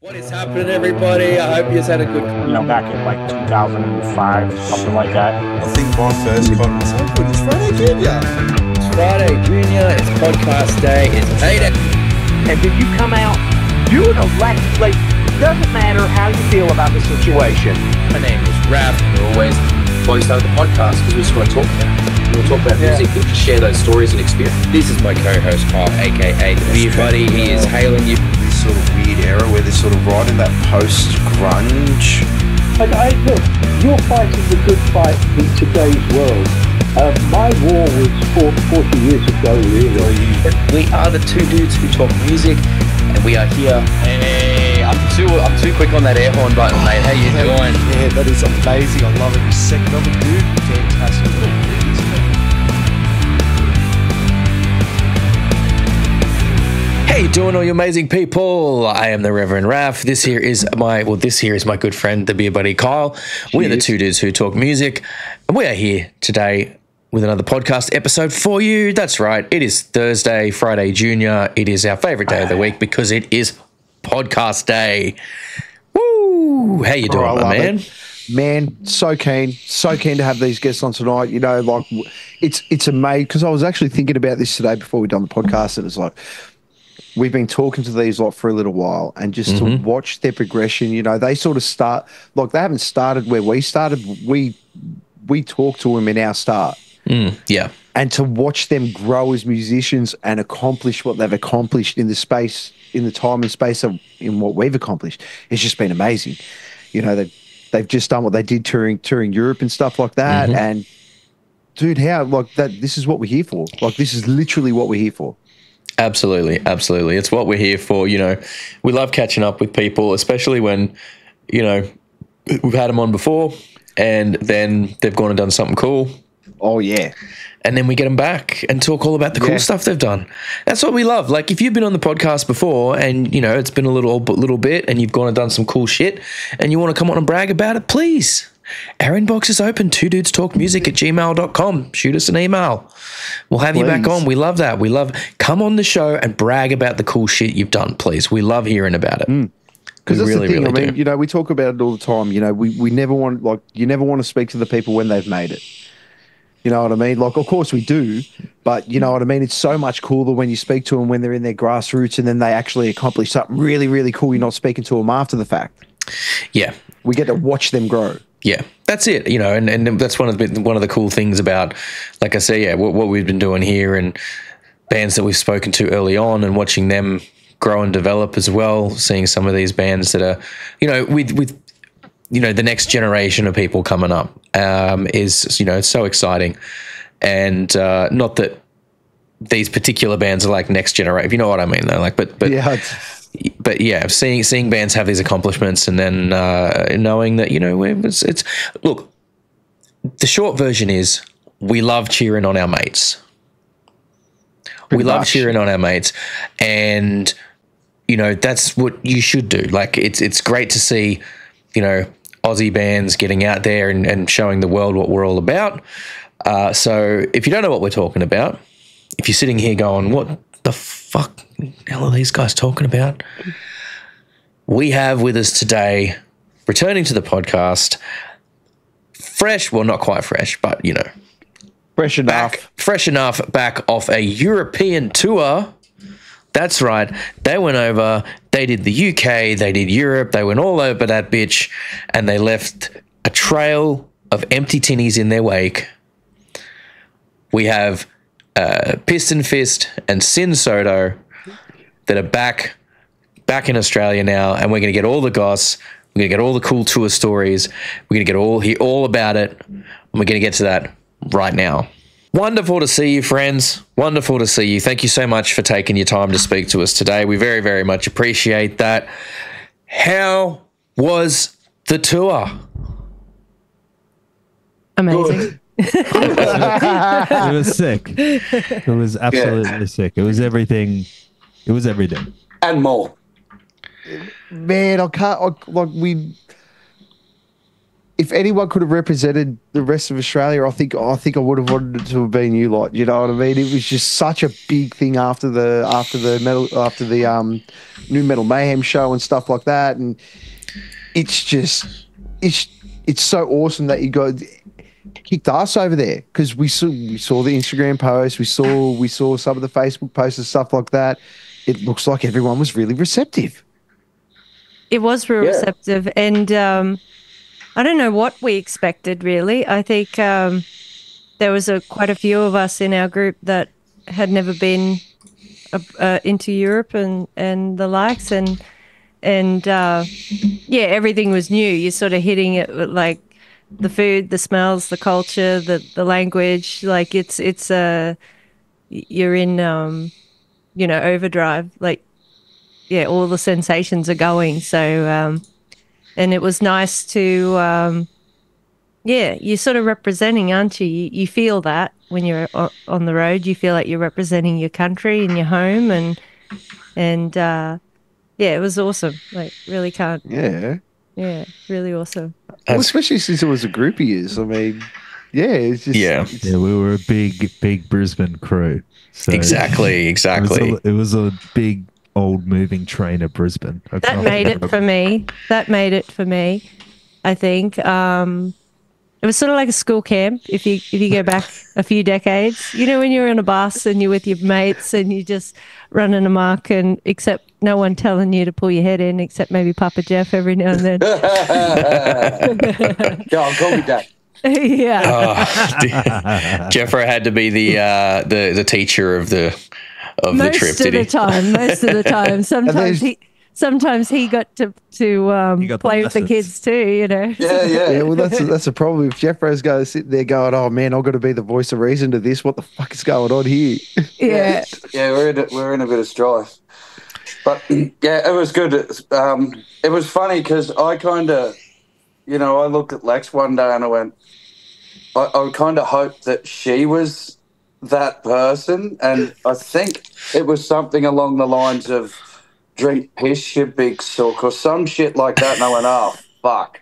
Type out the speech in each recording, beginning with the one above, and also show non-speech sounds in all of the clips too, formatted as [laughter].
What is happening, everybody? I hope you've had a good. you know, back in like 2005, something like that. I think my first con was how good is Friday Junior? It's Friday Junior. It's podcast day. It's payday. And if you come out doing a like, like, doesn't matter how you feel about the situation. My name is Raff. We're always why we started the podcast because we just want to talk about. it. We'll talk about Yeah. music. We'll share those stories and experience. This is my co-host Carl, aka the Beer Buddy. He is hailing you. This sort of weird era where they're sort of right in that post grunge. And I look, you're fighting the good fight in today's world. Uh, my war was fought 40 years ago, really. We are the two dudes who talk music, and we are here. Hey, I'm too I'm too quick on that air horn button, mate. How you doing? Yeah, that is amazing. I love every second of it, dude. Fantastic. Hey, doing all you amazing people. I am the Reverend Raff. This here is my well, this here is my good friend, the beer buddy Kyle. We are the two dudes who talk music, and we are here today with another podcast episode for you. That's right. It is Thursday, Friday Junior. It is our favorite day of the week because it is podcast day. Woo! How you doing, oh, I my man? it. Man, so keen, so keen to have these guests on tonight. You know, like it's it's amazing because I was actually thinking about this today before we done the podcast, and it's like we've been talking to these lot for a little while, and just to mm-hmm. watch their progression. You know, they sort of start like they haven't started where we started. We we talk to them in our start, mm, Yeah. and to watch them grow as musicians and accomplish what they've accomplished in the space in the time and space of in what we've accomplished it's just been amazing you know they've they've just done what they did touring touring europe and stuff like that mm-hmm. and dude how like that this is what we're here for like this is literally what we're here for Absolutely, absolutely. It's what we're here for. You know, we love catching up with people, especially when, you know, we've had them on before and then they've gone and done something cool. oh yeah And then we get them back and talk all about the cool Yeah. stuff they've done. That's what we love. Like if you've been on the podcast before and you know it's been a little little bit and you've gone and done some cool shit and you want to come on and brag about it, please. Our inbox is open, two dudes talk music at gmail.com. Shoot us an email. We'll have you back on. We love that. We love come on the show and brag about the cool shit you've done, please. We love hearing about it. because We that's really, the thing really i mean do. you know we talk about it all the time you know we, we never want like you never want to speak to the people when they've made it you know what i mean like of course we do but you know what i mean it's so much cooler when you speak to them when they're in their grassroots and then they actually accomplish something really really cool you're not speaking to them after the fact Yeah. we get to watch them grow Yeah, that's it. You know, and, and that's one of the one of the cool things about, like I say, yeah, what, what we've been doing here and bands that we've spoken to early on and watching them grow and develop as well. Seeing some of these bands that are, you know, with with you know the next generation of people coming up um, is you know it's so exciting, and uh, not that these particular bands are like next generation. If you know what I mean? Though, like, but but yeah but yeah, seeing seeing bands have these accomplishments and then uh, knowing that you know it's, it's look. The short version is we love cheering on our mates. we love cheering on our mates, and you know that's what you should do. Like it's it's great to see, you know, Aussie bands getting out there and, and showing the world what we're all about. Uh, so if you don't know what we're talking about, if you're sitting here going, "What the fuck hell are these guys talking about?" We have with us today, returning to the podcast, fresh, well, not quite fresh, but you know, fresh enough back, fresh enough, back off a European tour. That's right. They went over, they did the UK, they did Europe, they went all over that bitch, and they left a trail of empty tinnies in their wake. We have uh, Piston Fist and Sin Soto that are back back in Australia now, and we're going to get all the goss. We're going to get all the cool tour stories. We're going to get all hear all about it, and we're going to get to that right now. Wonderful to see you, friends. Wonderful to see you. Thank you so much for taking your time to speak to us today. We very, very much appreciate that. How was the tour? Amazing. It was sick. It was absolutely sick. It was everything. It was everything. And more. man, I can't I, like we. if anyone could have represented the rest of Australia, I think I think I would have wanted it to have been you lot. You know what I mean? It was just such a big thing after the after the metal after the um new metal mayhem show and stuff like that, and it's just it's it's so awesome that you got kicked ass over there because we saw we saw the Instagram posts, we saw we saw some of the Facebook posts and stuff like that. It looks like everyone was really receptive. It was real Yeah. receptive, and um, I don't know what we expected. Really, I think um, there was a, quite a few of us in our group that had never been uh, uh, into Europe and and the likes, and and uh, yeah, everything was new. You're sort of hitting it with like the food, the smells, the culture, the the language. Like it's it's uh, you're in um, you know overdrive. Like yeah, all the sensations are going. So, um, and it was nice to, um, yeah, you're sort of representing, aren't you? You, you feel that when you're on the road. You feel like you're representing your country and your home, and and uh, yeah, it was awesome. Like, really can't, Yeah. Yeah, really awesome. Well, especially since it was a group of years. I mean, yeah, it's just Yeah. it's- Yeah, we were a big, big Brisbane crew. So exactly, It was, exactly. a, it was a big old moving train of Brisbane. I That can't made it for me. That made it for me. I think um, it was sort of like a school camp. If you if you go back a few decades, you know when you're on a bus and you're with your mates and you just run running amok, and except no one telling you to pull your head in, except maybe Papa Jeff every now and then. [laughs] [laughs] Go on, call me dad. [laughs] yeah, Oh, Jeffro had to be the uh, the the teacher of the of the trip. most of the he? time. Most of the time. Sometimes he. Sometimes he got to to um, He got the play with the kids too, you know. Yeah, yeah. Yeah, well, that's that's a problem. If Jeffro's going to sit there going, "Oh man, I've got to be the voice of reason to this. What the fuck is going on here?" yeah. yeah, we're in a, we're in a bit of strife. But yeah, it was good. Um, it was funny because I kind of, you know, I looked at Lex one day and I went, I, I kind of hoped that she was that person, and I think it was something along the lines of drink piss, you big sook, or some shit like that. And I went, oh fuck.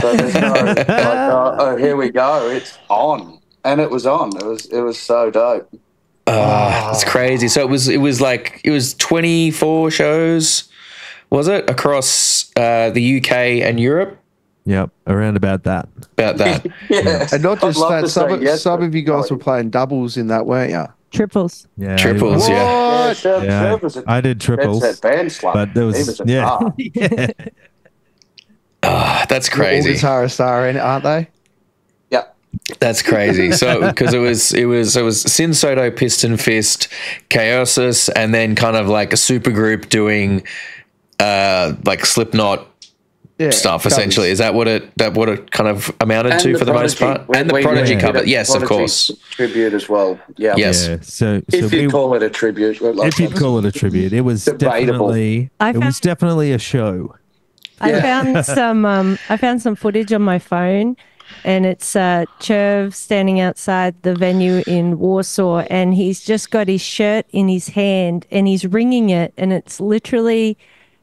So there's no, like, oh, oh, here we go. It's on, and it was on. It was it was so dope. Uh, it's crazy. So it was it was like it was 24 shows, was it across uh, the UK and Europe? Yep, around about that. About that. [laughs] Yeah, And not just that, some, of- yes, some of you guys were playing doubles in that, weren't you? Triples. Yeah, Triples, I, yeah. Yeah, Trev, yeah, Trev a I did triples, That's that band slap. but there was he was yeah, star. yeah. [laughs] Ah, that's All crazy. guitarists are in it, aren't they? Yeah. That's crazy. So [laughs] because it was it was it was Sin Soto, Piston Fist, Chaosis, and then kind of like a super group doing uh like Slipknot Yeah. stuff. covers. Essentially, is that what it that what it kind of amounted And to for the most part? We- and the we- Prodigy we cover, did a yes, of course. Tribute as well. Yeah. Yes. yeah. So, so If we, you call it a tribute. like if you'd call it a tribute, it was Debatable. definitely I it was found- definitely a show. I found [laughs] some um I found some footage on my phone and it's uh Cherv standing outside the venue in Warsaw and he's just got his shirt in his hand and he's wringing it and it's literally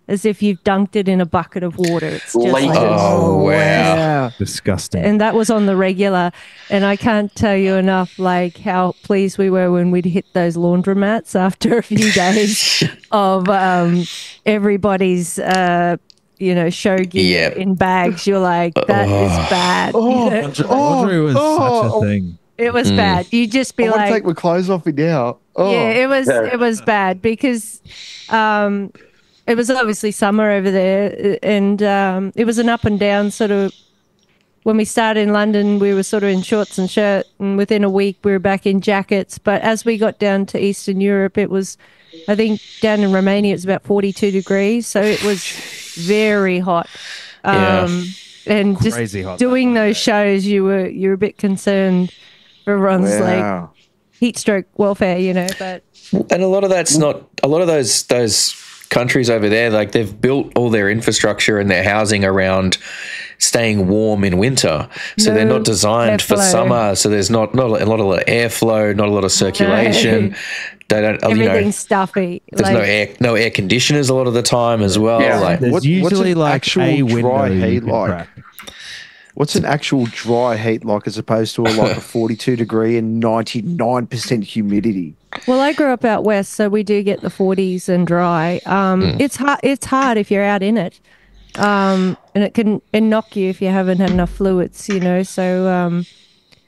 as if you've dunked it in a bucket of water. It's just like, Oh, wow. Yeah. Disgusting. and that was on the regular and I can't tell you enough like how pleased we were when we'd hit those laundromats after a few days [laughs] of um everybody's uh you know show gear Yep. in bags you're like that is bad You Oh, know? Oh, laundry was oh, such a thing. it was Mm. bad you just be I like take my clothes off me now. Oh, yeah, it was Yeah. it was bad because um, it was obviously summer over there, and um, it was an up and down sort of. When we started in London, we were sort of in shorts and shirt, and within a week we were back in jackets. But as we got down to Eastern Europe, it was, I think, down in Romania it was about forty-two degrees, so it was very hot. Yeah. Um, and just hot. doing those shows, you were you were a bit concerned. For everyone's like wow. heat stroke welfare, you know, but And a lot of that's not a lot of those those countries over there, like they've built all their infrastructure and their housing around staying warm in winter. So they're not designed for summer. So there's not not a lot, a lot of airflow, not a lot of circulation. They don't you know everything's stuffy. there's like, no air no air conditioners a lot of the time as well. Yeah. Like There's What- what's usually an like actual a dry heat like? crack. What's an actual dry heat like as opposed to a, like a [laughs] 42 degree and 99% humidity? Well, I grew up out west, so we do get the 40s and dry. Um, It's hard. It's hard if you're out in it, um, and it can and knock you if you haven't had enough fluids. You know, so um,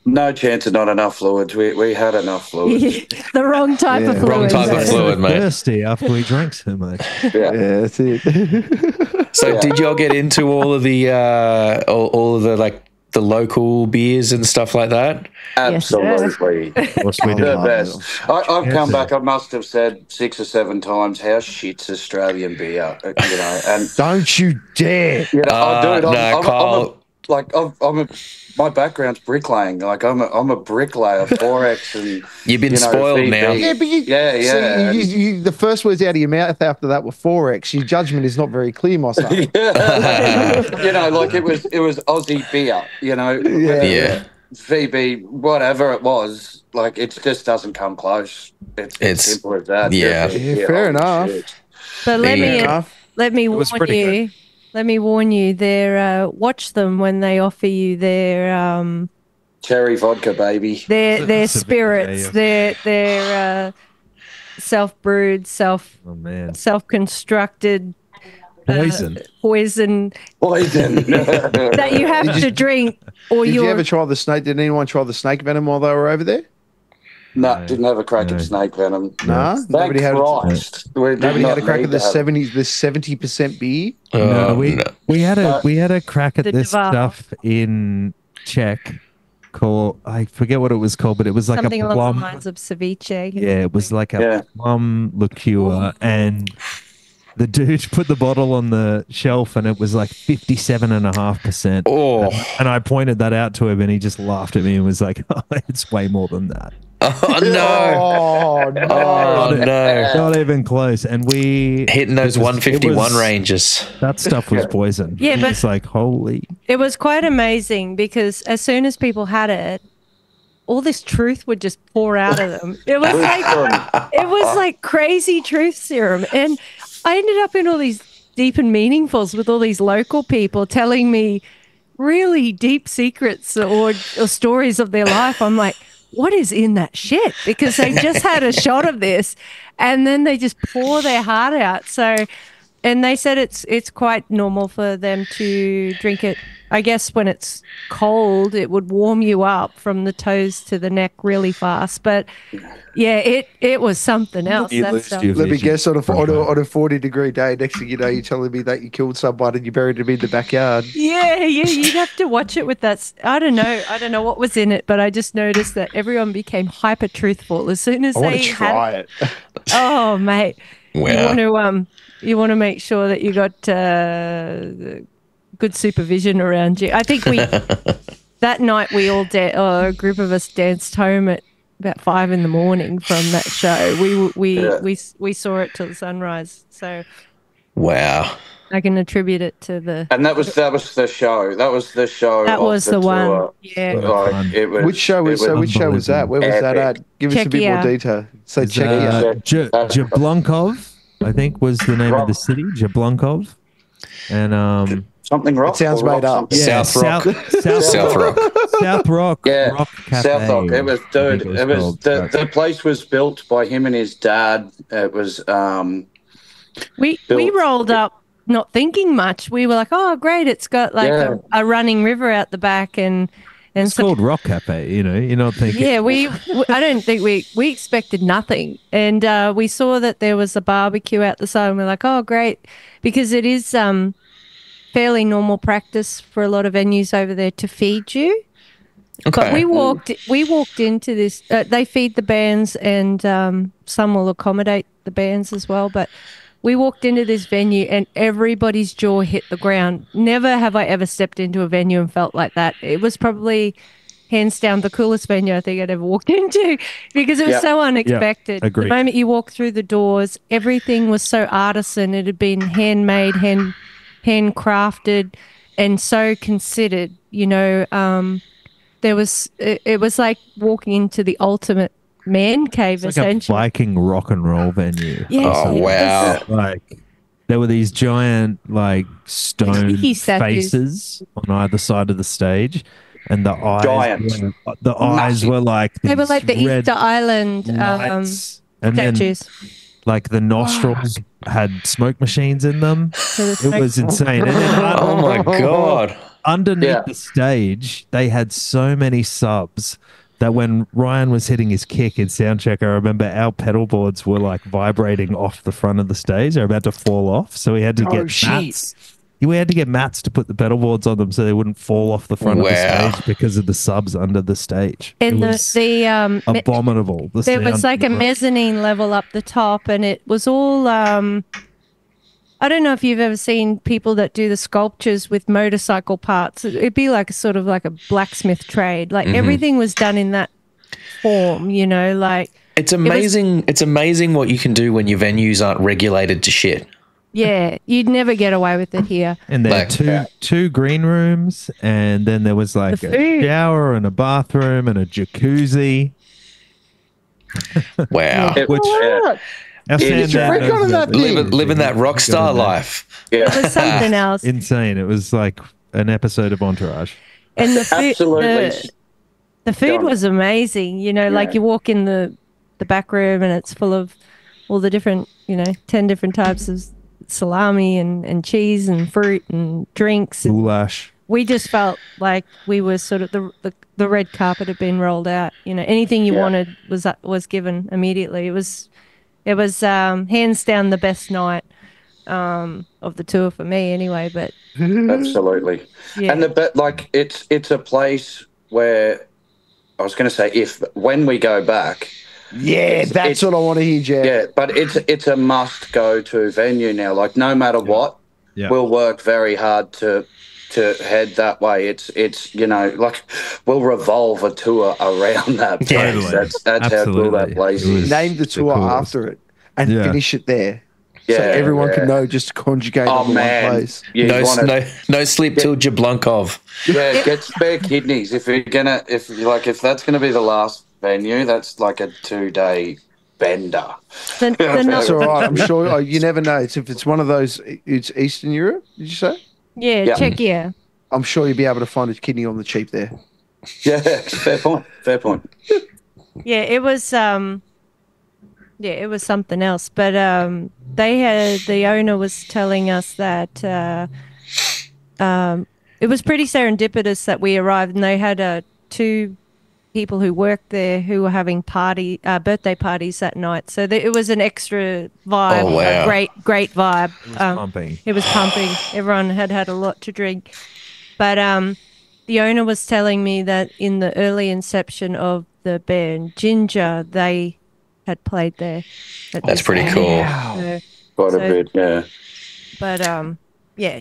No chance of not enough fluids. We, we had enough fluids. [laughs] the wrong type of Yeah. fluid. Wrong type of fluid, mate. Thirsty after we drank so much. Yeah. Yeah, that's it. [laughs] So Yeah. did y'all get into all of the uh all, all of the like the local beers and stuff like that? Absolutely. [laughs] Of course we the. Best. I, I've come back. I must have said six or seven times how shit's Australian beer. uh, You know, and Don't you dare. you know, Uh, oh, dude, I'm, no, I'm, I'm, a, like I'm, I'm a, my background's bricklaying. Like I'm a, I'm a bricklayer, [laughs] XXXX, and You've been You know, spoiled VB. now. Yeah, but you, Yeah, see, yeah, you, you, the first words out of your mouth after that were XXXX. Your judgment is not very clear, my son. [laughs] [laughs] you know, like it was it was Aussie beer. You know, Yeah. Yeah. VB, whatever it was. Like it just doesn't come close. It's, It's- as simple as that. yeah. Yeah, fair enough. shit. But let Yeah. me Enough. let me warn pretty you. Let me warn you. They're uh, watch them when they offer you their um Cherry vodka, baby. their their It's a bit spirits. Their their uh, self brewed, self oh, self constructed poison. poison Poison. [laughs] [laughs] that you have to drink, or Did you you're ever try the snake? Did anyone try the snake venom while they were over there? No, didn't have a crack No. at snake venom. No, Thank nobody had. Christ. We Nobody had a crack need at the to seventy, the seventy percent beer. no, Oh, we no. we had a Uh, we had a crack at The this Duval. stuff in Czech. Called I forget what it was called, but it was like something a along the lines of ceviche. Yeah, it was like a Yeah. plum liqueur, and the dude [laughs] put the bottle on the shelf, and it was like fifty-seven and a half percent. Oh, And I pointed that out to him, and he just laughed at me and was like, [laughs] oh, "It's way more than that." Oh no. [laughs] Oh no! Oh no. Not even close. And we Hitting those it was- 151 was- ranges. That stuff was poison. Yeah, but- it's like holy. It was quite amazing because as soon as people had it, all this truth would just pour out of them. It was like it was like crazy truth serum, and I ended up in all these deep and meaningfuls with all these local people telling me really deep secrets or, or stories of their life. I'm like, what is in that shit? Because they just had a shot of this, and then they just pour their heart out. So and they said it's it's quite normal for them to drink it. I guess when it's cold, it would warm you up from the toes to the neck really fast. But yeah, it it was something else. You That lose stuff. your Let me vision guess on a, on, a, on a 40 degree day, next thing you know, you're telling me that you killed someone and you buried him in the backyard. Yeah, yeah, you'd have to watch it with that. s- I don't know. I don't know what was in it, but I just noticed that everyone became hyper truthful as soon as I want they to had. try it. Oh, mate. You want to um, you want to make sure that you got uh, good supervision around you. I think we [laughs] that night we all da- a group of us danced home at about five in the morning from that show. We we Yeah. we we saw it till the sunrise, so Wow. I can attribute it to the. And that was that was the show. That was the show. That was the one. tour. Yeah. Like, it was, Which show was it so? Which show was that? Where was that at? Give us a bit more detail. So Is, Czechia. uh, J- Jablunkov, I think was the name of the city. Jablunkov, and um, something rock? It sounds or rock made up. Yeah. South Rock. South, South, South Rock. South Rock, Yeah, Rock Cafe. South Rock. It was I dude. think It was, the, the place was built by him and his dad. It was um We we rolled up not thinking much. We were like, oh great, it's got like Yeah. a, a running river out the back and and It's some called Rock Cafe. You know, you're not thinking. Yeah, we. w- I don't think we we expected nothing, and uh, we saw that there was a barbecue out the side, and we're like, oh, great, because it is um fairly normal practice for a lot of venues over there to feed you. But Okay. we walked we walked into this. Uh, they feed the bands, and um, some will accommodate the bands as well. But we walked into this venue, and everybody's jaw hit the ground. Never have I ever stepped into a venue and felt like that. It was probably hands down the coolest venue I think I'd ever walked [laughs] into because it was Yeah. so unexpected. agreed. The moment you walk through the doors, everything was so artisan. It had been handmade, hand handcrafted, and so considered. You know, um, there was it, it was like walking into the ultimate man cave It's like a essentially. Viking rock and roll venue. [laughs] Yeah, Oh, it wow. [laughs] Like there were these giant like stone faces on either side of the stage, and the eyes Giant. were, the eyes Massive. were like They were like the red Easter Island um, lights. and then statues. like the nostrils had smoke machines in them. It was insane. And then [laughs] Oh my god. underneath Yeah. the stage, they had so many subs that when Ryan was hitting his kick in soundcheck, I remember our pedal boards were like vibrating off the front of the stage. They're about to fall off. So we had to Oh, get shit. mats. We had to get mats to put the pedal boards on them so they wouldn't fall off the front Wow. of the stage because of the subs under the stage. and it the was the um abominable. The there was like a mezzanine level up the top and it was all um I don't know if you've ever seen people that do the sculptures with motorcycle parts. It- It'd be like a sort of like a blacksmith trade. Like mm-hmm. everything was done in that form, you know, like It's amazing. it's amazing what you can do when your venues aren't regulated to shit. yeah, you'd never get away with it here. And there were Like- two Yeah. two green rooms, and then there was like The a food. shower and a bathroom and a jacuzzi. Wow. [laughs] It- Which- yeah, Our It's Sandman on that Living, living that rock star life. It was [laughs] something else. Insane. It was like an episode of Entourage. And the food, Absolutely. the, the food was amazing. You know, like you walk in the the back room and it's full of all the different, you know, ten different types of salami and, and cheese and fruit and drinks. And Goulash. we just felt like we were sort of the the, the red carpet had been rolled out. You know, anything you Yeah. wanted was uh, was given immediately. It was it was um, hands down the best night um, of the tour for me, anyway. But Absolutely. yeah, And the but like it's it's a place where I was going to say if when we go back, Yeah, It's- that's it's- what I want to hear, Jeff. yeah, but it's it's a must go to venue now. Like no matter what, Yeah. we'll work very hard to to head that way. It's it's you know like we'll revolve a tour around that [laughs] place. Yeah. Totally. That's that's how cool that place is. Name the the tour coolest. after it and Yeah. finish it there. so Yeah, everyone can know just to conjugate Oh on the one place. you no, wanna- no, no sleep till Jablunkov. yeah, [laughs] get spare kidneys if you're gonna if you like if that's gonna be the last venue. That's like a two day bender. the, the, It's It's all [laughs] right. I'm sure oh, you never know. It's if it's one of those. It's Eastern Europe. Did you say? Yeah, Yeah. Czechia. I'm sure you'll be able to find a kidney on the cheap there. Yeah, fair point. Fair point. [laughs] Yeah, it was um yeah, it was something else. But um they had the owner was telling us that uh um it was pretty serendipitous that we arrived and they had a two people who worked there who were having party uh, birthday parties that night. So th- it was an extra vibe, Oh, wow. a great great vibe. It was Um, pumping. it was pumping. Everyone had had a lot to drink. But um, the owner was telling me that in the early inception of the band Ginger, they had played there. at That's pretty venue. cool. So- Quite So- a bit. Yeah. but um, yeah,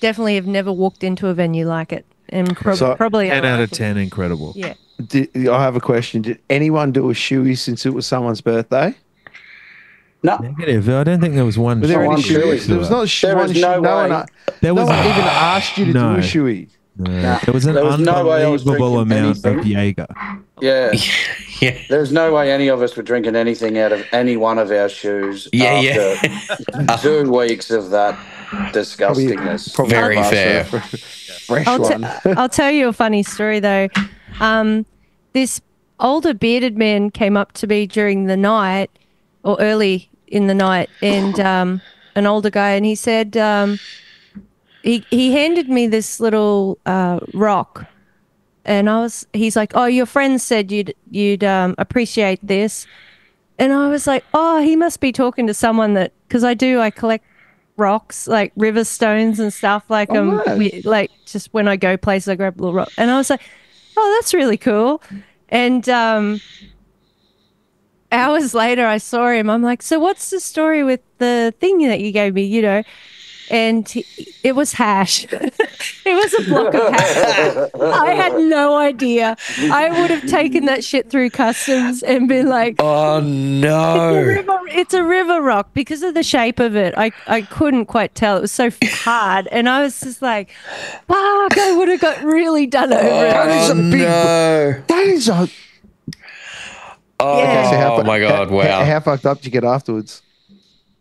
definitely have never walked into a venue like it, and prob- So, probably 10 out of 10, incredible. Yeah. Did, I have a question. Did anyone do a shoey since it was someone's birthday? No, Negative. I don't think there was one. Were there any one shoey. There was not a shoe. There one was shoe- no no one, way. Uh, there no was one even asked you to No. do a shoey. No, Nah. there was an There was no way I was unbelievable drinking amount of anything. Jaeger. yeah. [laughs] Yeah. There's no way any of us were drinking anything out of any one of our shoes. Yeah, after yeah. [laughs] two weeks of that disgustingness. Probably Very fair. [laughs] Fresh I'll, one. t- I'll tell you a funny story though. Um, this older bearded man came up to me during the night or early in the night, and um, an older guy, and he said um, he he handed me this little uh, rock, and I was he's like, "Oh, your friend said you'd you'd um, appreciate this," and I was like, "Oh, he must be talking to someone that because I do I collect." Rocks like river stones and stuff like Oh, um nice. we, like just when I go places I grab a little rock and I was like oh that's really cool. And um hours later I saw him. I'm like so what's the story with the thing that you gave me? You know and he, it was hash [laughs] it was a block of hash I had no idea I would have taken that shit through customs and been like Oh it's a, no. river, it's a river rock because of the shape of it. I, I couldn't quite tell. It was so hard. And I was just like, fuck, I would have got really done over oh, That it. is Oh a big- no. That is a. Oh Yeah. So how oh fu- my god! how- Wow. How, fucked up did you get afterwards?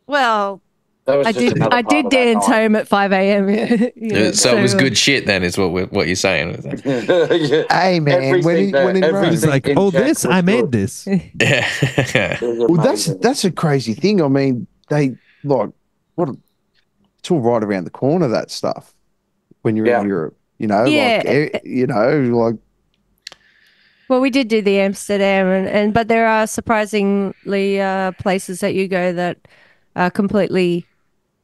Well, That was I did. I did dance night. home at five a.m. you know, Uh, so, it was uh, good shit then, is what we're, what you're saying. [laughs] Yeah. Hey man, when Everything in, there, when in Rome. everything It's like, oh, this I made good. this. [laughs] Yeah. Well, that's that's a crazy thing. I mean, they like what? a- It's all right around the corner. That stuff when you're Yeah. in Europe, you know, Yeah. like eh, you know, like Well, we did do the Amsterdam, and, and but there are surprisingly uh, places that you go that are completely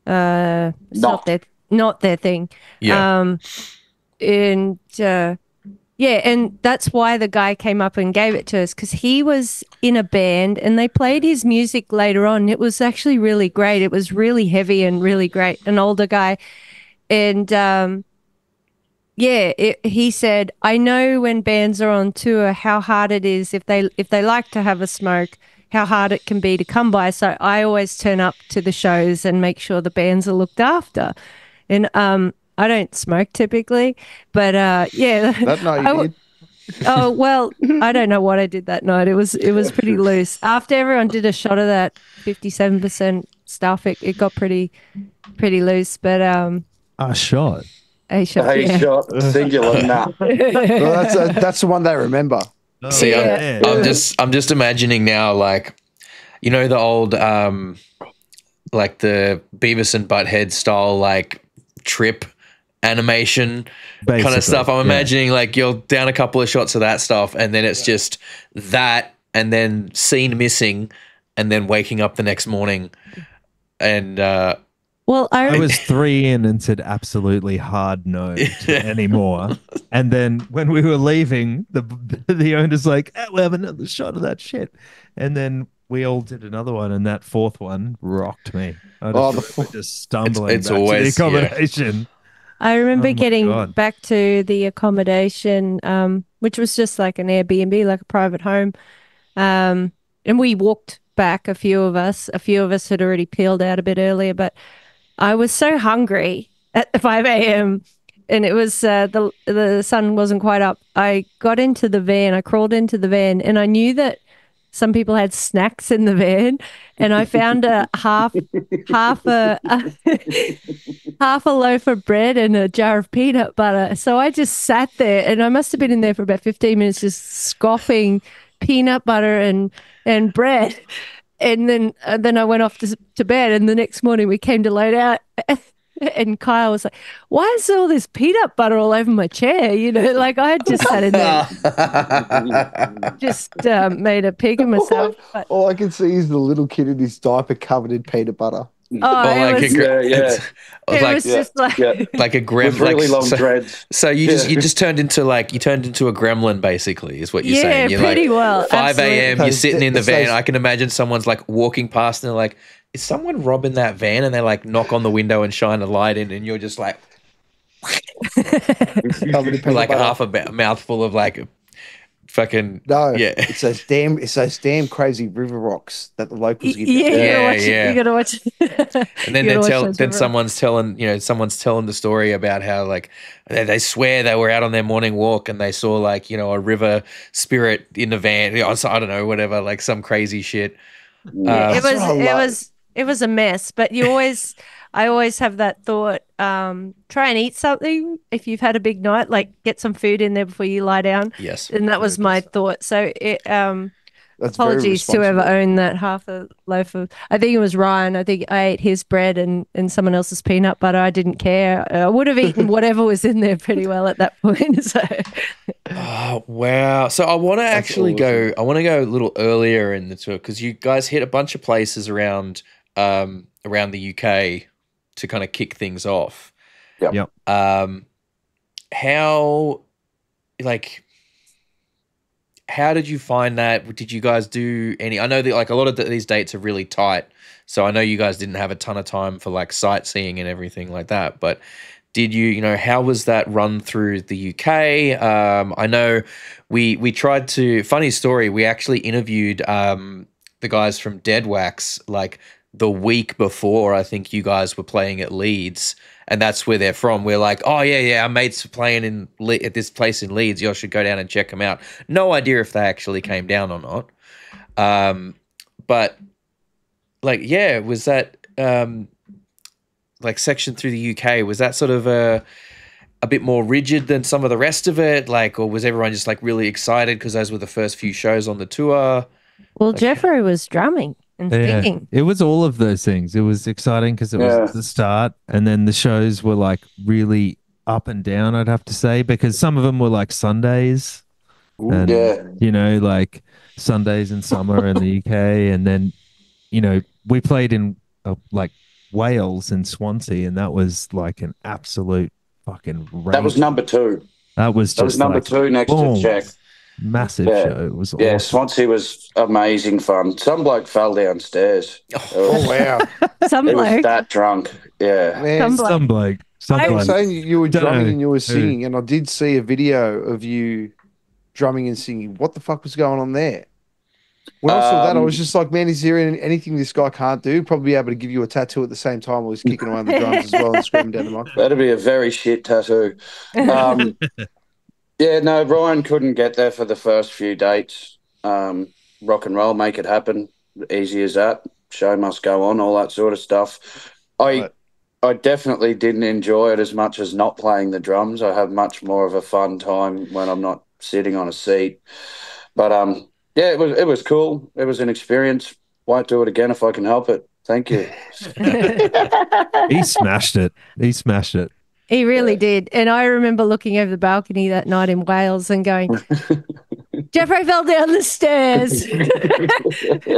uh, it's not. Not. their not their thing. yeah. Um, and uh, yeah, and that's why the guy came up and gave it to us because he was in a band and they played his music later on. It was actually really great. It was really heavy and really great. An older guy, and um, yeah, it, he said, "I know when bands are on tour how hard it is if they if they like to have a smoke." How hard it can be to come by. So I always turn up to the shows and make sure the bands are looked after. And um, I don't smoke typically, but uh, yeah. that [laughs] night I you w- did. oh [laughs] well, I don't know what I did that night. It was it was pretty [laughs] loose. After everyone did a shot of that fifty-seven percent stuff, it, it got pretty pretty loose. But um, A shot. a shot, a yeah. shot singular. Nah. Well, that's a, that's the one they remember. See, Yeah. I'm, I'm just I'm just imagining now, like you know the old um, like the Beavis and Butthead style like trip animation kind of stuff. I'm yeah. imagining like you're down a couple of shots of that stuff, and then it's just that, and then scene missing, and then waking up the next morning, and uh, Well, I, I was [laughs] three in and said absolutely hard no to anymore. And then when we were leaving, the [laughs] the owner's like, "Eh, "We have another shot of that shit." And then we all did another one, and that fourth one rocked me. I just, Oh, the remember just stumbling it's back always- to the accommodation. I remember Oh getting God. back to the accommodation, um, which was just like an Airbnb, like a private home. Um, and we walked back, a few of us. A few of us had already peeled out a bit earlier, but I was so hungry at [laughs] 5 a.m. and it was uh, the the sun wasn't quite up. I got into the van, I crawled into the van, and I knew that some people had snacks in the van, and I found a [laughs] half half a, [laughs] half a loaf of bread and a jar of peanut butter. So I just sat there, and I must have been in there for about fifteen minutes, just scoffing peanut butter and and bread. And then uh, then I went off to, to bed, and the next morning we came to load [laughs] out. And Kyle was like, "Why is all this peanut butter all over my chair?" You know, [laughs] like I had just sat in there, [laughs] just um, made a pig of myself. But, All I can see is the little kid in his diaper covered in peanut butter. Oh, or it like was, a Yeah, yeah. it like was just like Yeah. [laughs] like a grem With really like, long so, dreads. so you just Yeah. you just turned into like you turned into a gremlin basically is what you're yeah, saying. You're pretty like, well. 5 a.m. You're sitting in the van. I can imagine someone's like walking past and they're like, "Is someone robbing that van?" And they like knock on the window and shine a light in, and you're just like Covered in peanut like butter. half a ba- mouthful of like fucking No, yeah. it's those damn, it's those damn crazy river rocks that the locals Yeah, give you. you Yeah, gotta watch yeah. it. [laughs] You gotta watch it. And then they tell then river- someone's telling you know someone's telling the story about how like they, they swear they were out on their morning walk and they saw like you know a river spirit in the van. You I don't know whatever like some crazy shit. Yeah, Uh, it was That's what I it was it was a mess but you always i always have that thought um try and eat something if you've had a big night like get some food in there before you lie down. Yes. and that was my thought. So it um That's apologies to whoever owned that half a loaf of i think it was ryan. I think i ate his bread and and someone else's peanut butter i didn't care. I would have eaten [laughs] whatever was in there pretty well at that point [laughs] so. Oh wow! So I want to actually go. I want to go a little earlier in the tour because you guys hit a bunch of places around um, around the UK to kind of kick things off. Yeah. Yep. Um, how, like, how did you find that? Did you guys do any? I know that like a lot of the, these dates are really tight, so I know you guys didn't have a ton of time for like sightseeing and everything like that. But did you, you know, how was that run through the UK? Um, I know we we tried to. Funny story. We actually interviewed um, the guys from Dead Wax like the week before. I think you guys were playing at Leeds, and that's where they're from. We're like, oh yeah, yeah, our mates are playing in Le- at this place in Leeds. You all should go down and check them out. No idea if they actually came down or not. Um, but like, yeah, was that? Um, like section through the UK was that sort of a a bit more rigid than some of the rest of it? Like, or was everyone just like really excited because those were the first few shows on the tour? Well, Jeffrey was drumming and Yeah, singing. it was all of those things. It was exciting because it Yeah. was the start, and then the shows were like really up and down. I'd have to say because some of them were like Sundays, and Yeah. you know, like Sundays in summer in the UK, [laughs] and then you know we played in uh, like Wales and Swansea, and that was like an absolute fucking. That was number two. That was just That was number like, two next boom. to Czech. Massive Yeah. show. It was Yeah, awesome. Swansea was amazing fun. Some bloke fell downstairs. It Oh was, wow, [laughs] Some he was bloke. that drunk. Yeah. man! Some bloke. Some bloke. Some I was- saying you were Don't drumming and you were who. singing, and I did see a video of you drumming and singing. What the fuck was going on there? When I saw that, I Um, was just like, man, is there anything this guy can't do? Probably be able to give you a tattoo at the same time while he's kicking around the drums as well and screaming down the [laughs] microphone. That'd be a very shit tattoo. Um, [laughs] yeah, no, Ryan couldn't get there for the first few dates. Um, rock and roll, make it happen. Easy as that. Show must go on, all that sort of stuff. I Right. I definitely didn't enjoy it as much as not playing the drums. I have much more of a fun time when I'm not sitting on a seat. But um, yeah, it was it was cool. It was an experience. Won't do it again if I can help it. Thank you. [laughs] [laughs] He smashed it. He smashed it. He really did. And I remember looking over the balcony that night in Wales and going, [laughs] Jeffrey fell down the stairs. [laughs]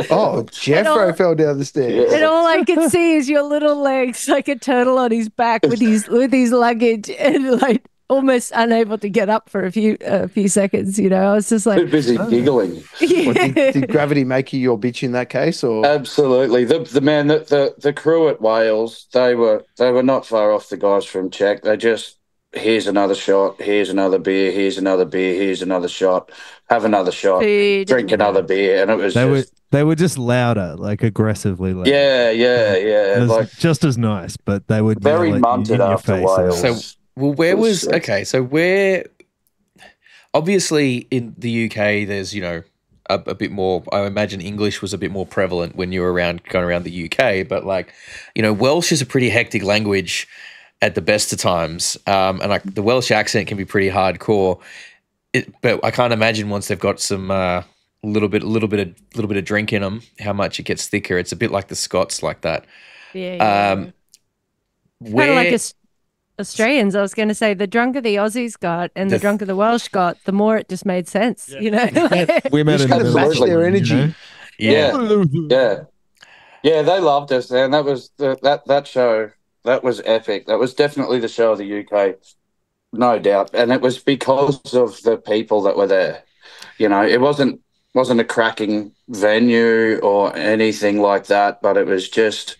Oh, Jeffro all- fell down the stairs. and all I could see is your little legs like a turtle on his back with his with his luggage [laughs] and like almost unable to get up for a few a few seconds, you know. I was just like Too like busy oh. giggling. What, did, did [laughs] gravity make you your bitch in that case, or Absolutely. The the man that the the crew at Wales, they were they were not far off the guys from Czech. They just here's another shot, here's another beer, here's another beer, here's another shot, have another shot, food. drink another beer, and it was They were just they were just louder, like aggressively louder. yeah, yeah, It yeah, was like just as nice, but they were very yell at munted your after face. Wales. So- Well, where was was okay? So where? Obviously, in the UK, there's you know a, a bit more. I imagine English was a bit more prevalent when you were around going around the UK. But like, you know, Welsh is a pretty hectic language at the best of times, um, and like the Welsh accent can be pretty hardcore. It, but I can't imagine once they've got some uh, little bit, a little bit of, little bit of drink in them, how much it gets thicker. It's a bit like the Scots, like that. Yeah, yeah, Um, kind Where, of like Aus- Australians. I was going to say the drunker the Aussies got and the, The- drunker the Welsh got, the more it just made sense. You know, [laughs] We met Just in gotta the match middle, their you energy. know? yeah. yeah, yeah, they loved us, and that was the, that that show. That was epic. That was definitely the show of the UK, no doubt, and it was because of the people that were there. You know, it wasn't wasn't a cracking venue or anything like that, but it was just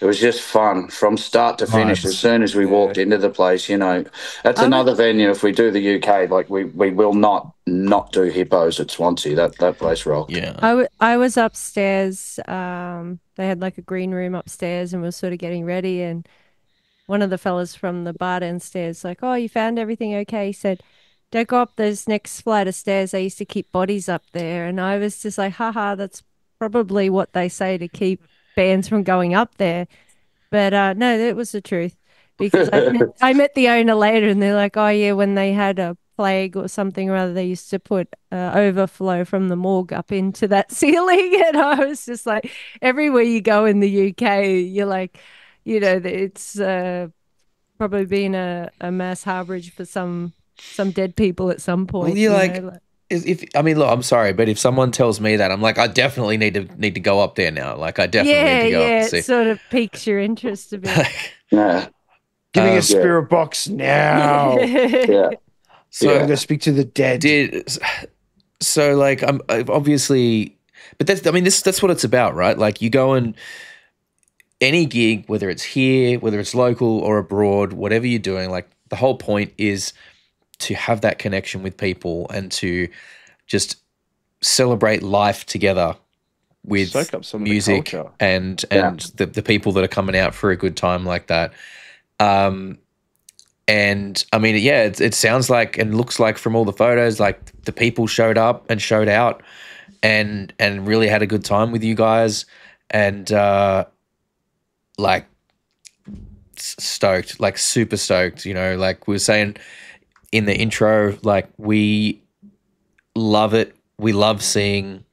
it was just fun from start to finish. Vibes. As soon as we walked into the place, you know, that's I'm- another venue. If we do the UK, like we we will not not do hippos at Swansea. That that place rocked. Yeah. I, w- I was upstairs. Um, they had like a green room upstairs and was sort of getting ready. And one of the fellas from the bar downstairs, like, oh, you found everything okay? He said, don't go up those next flight of stairs. They used to keep bodies up there. And I was just like, haha, that's probably what they say to keep bands from going up there. But uh, no, that was the truth. Because I met, [laughs] I met the owner later and they're like, oh, yeah, when they had a plague or something or other, they used to put uh, overflow from the morgue up into that [laughs] ceiling. And I was just like, everywhere you go in the UK, you're like, you know, it's uh, probably been a, a mass harborage for some some dead people at some point. you're you like- know, Is- if I mean, look, I'm sorry, but if someone tells me that, I'm like, I definitely need to need to go up there now. Like, I definitely yeah, need to go yeah, up and it see. sort of piques your interest a bit. [laughs] Yeah, give me Um, a spirit box now? [laughs] yeah. so I'm gonna speak to the dead. did so like I'm obviously, but that's I mean this that's what it's about, right? Like you go and any gig, whether it's here, whether it's local or abroad, whatever you're doing, like the whole point is to have that connection with people and to just celebrate life together with up some of the music culture. and Yeah. and the, the people that are coming out for a good time like that um and i mean yeah it, it sounds like and looks like from all the photos like the people showed up and showed out and and really had a good time with you guys and uh like stoked, like super stoked. You know, like we were saying in the intro, like we love it. We love seeing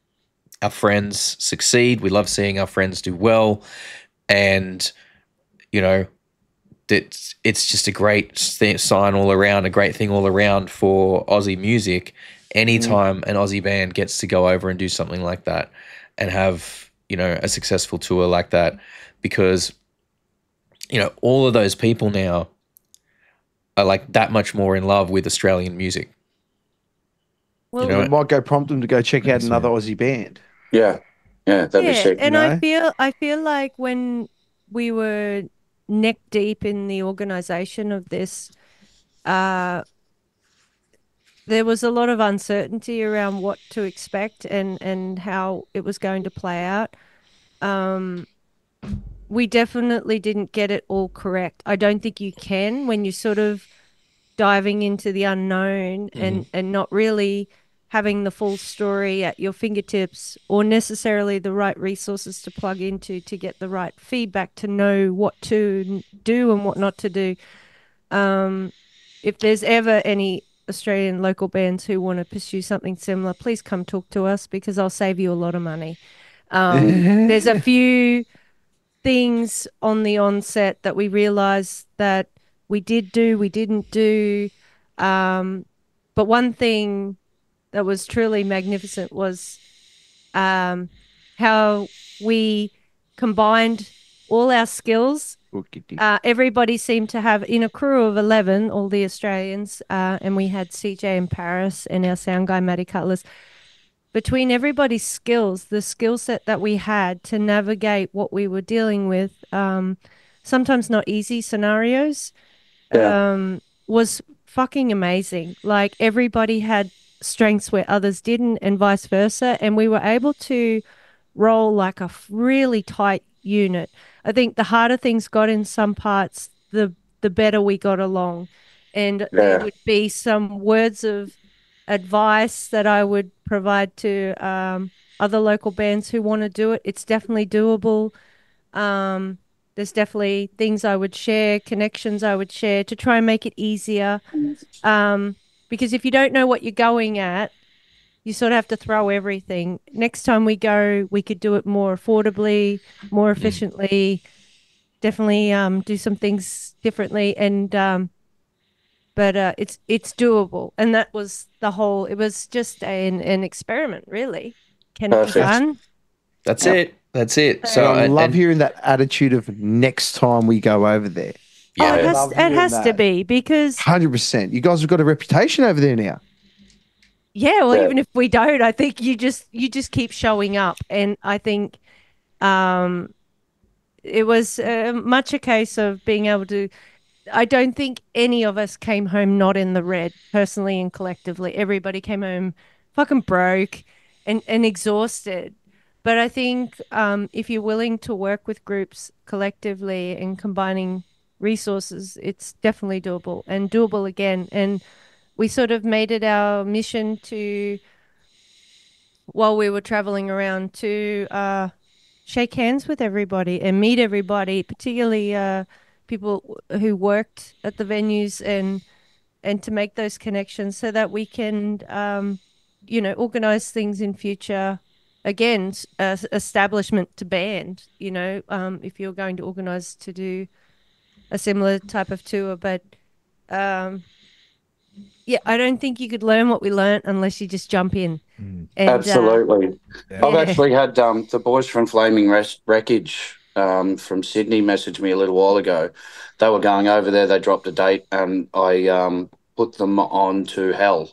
our friends succeed. We love seeing our friends do well, and you know, it's it's just a great th- sign all around, a great thing all around for Aussie music. Anytime mm. an Aussie band gets to go over and do something like that, and have you know a successful tour like that, because you know all of those people now are like that much more in love with Australian music. Well, know, We might go prompt them to go check out another Aussie band. Yeah, yeah, that'd be yeah, sick. and you I feel I feel like when we were neck deep in the organization of this, uh, there was a lot of uncertainty around what to expect and and how it was going to play out. Um, we definitely didn't get it all correct. I don't think you can when you're sort of diving into the unknown and and not really having the full story at your fingertips or necessarily the right resources to plug into to get the right feedback to know what to do and what not to do. Um, if there's ever any Australian local bands who want to pursue something similar, please come talk to us because I'll save you a lot of money. Um, [laughs] there's a few things on the onset that we realized that we did do, we didn't do. Um, but one thing that was truly magnificent was um, how we combined all our skills. Uh, everybody seemed to have, in a crew of 11, all the Australians, uh, and we had CJ in Paris and our sound guy, Matty Cutlass. Between everybody's skills, the skill set that we had to navigate what we were dealing with, um, sometimes not easy scenarios, Yeah. um, was fucking amazing. Like everybody had strengths where others didn't, and vice versa. And we were able to roll like a really tight unit. I think the harder things got in some parts, the the better we got along. And there would be some words of advice that I would provide to um, other local bands who want to do it. It's definitely doable. Um, there's definitely things I would share, connections I would share to try and make it easier. Um, because if you don't know what you're going at, you sort of have to throw everything. Next time we go, we could do it more affordably, more efficiently. Definitely um, do some things differently, and um, but uh, it's it's doable. And that was the whole. It was just an an experiment, really. Can it be done? That's Yeah. it. That's it. So So I and- love and- hearing that attitude of next time we go over there. yeah, oh, it has, it hearing has to be because Hundred percent. You guys have got a reputation over there now. Yeah, well, Yeah. even if we don't, I think you just you just keep showing up, and I think um, it was uh, much a case of being able to. I don't think any of us came home not in the red, personally and collectively. Everybody came home fucking broke and and exhausted. But I think um, if you're willing to work with groups collectively and combining resources, it's definitely doable and doable again. And we sort of made it our mission to, while we were traveling around, to uh, shake hands with everybody and meet everybody, particularly uh, people who worked at the venues and and to make those connections so that we can, um, you know, organize things in future. Again, s- uh, establishment to band. You know, um, if you're going to organize to do a similar type of tour, but um, yeah, I don't think you could learn what we learnt unless you just jump in. Mm. And, uh, Absolutely. Yeah. I've actually had um, the boys from Flaming Res- Wreckage um, from Sydney messaged me a little while ago. They were going over there. They dropped a date, and I um, put them on to Hell,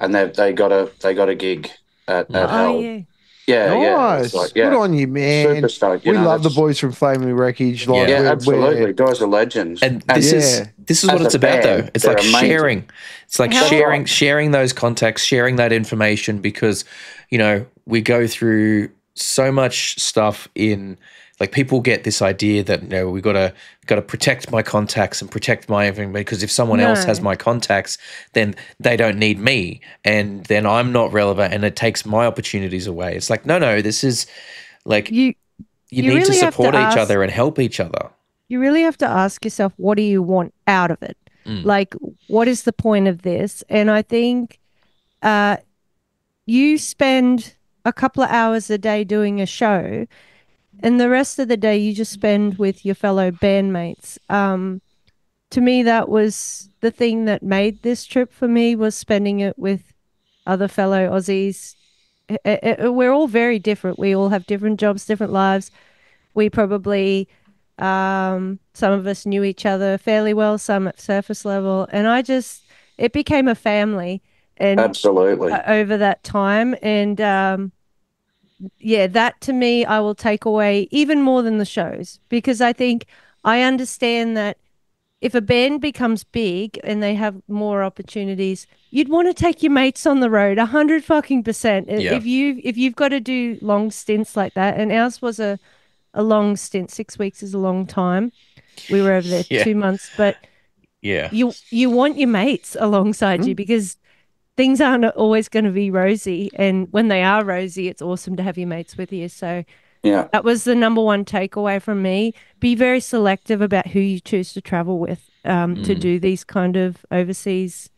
and they they got a they got a gig at, at oh Hell. yeah, Yeah, yeah, nice. It's like, yeah. Good on you, man. Super stoked. you we know, love the boys from Flaming Wreckage. Like, Yeah, Yeah, we're- absolutely. we're- Guys are legends. and this Yeah. is this is what As it's a about band, though it's like amazing. sharing it's like How- sharing sharing those contacts sharing that information because you know we go through so much stuff in like people get this idea that you know we gotta gotta protect my contacts and protect my everything because if someone else has my contacts then they don't need me and then i'm not relevant and it takes my opportunities away it's like no no this is like you, you need to really to support each ask- other and help each other you really have to ask yourself, what do you want out of it? Mm. Like, what is the point of this? And I think uh, you spend a couple of hours a day doing a show, and the rest of the day you just spend with your fellow bandmates. Um, to me, that was the thing that made this trip for me was spending it with other fellow Aussies. I- I- I- we're all very different. We all have different jobs, different lives. We probably um, some of us knew each other fairly well, some at surface level, and I just it became a family. And Absolutely. uh, over that time and um yeah that to me i will take away even more than the shows because i think i understand that if a band becomes big and they have more opportunities you'd want to take your mates on the road a hundred fucking percent Yeah. if you if you've got to do long stints like that and ours was a a long stint six weeks is a long time we were over there [laughs] Yeah. two months but Yeah. you you want your mates alongside you mm. because things aren't always going to be rosy and when they are rosy it's awesome to have your mates with you so Yeah. that was the number one takeaway from me be very selective about who you choose to travel with um, to do these kind of overseas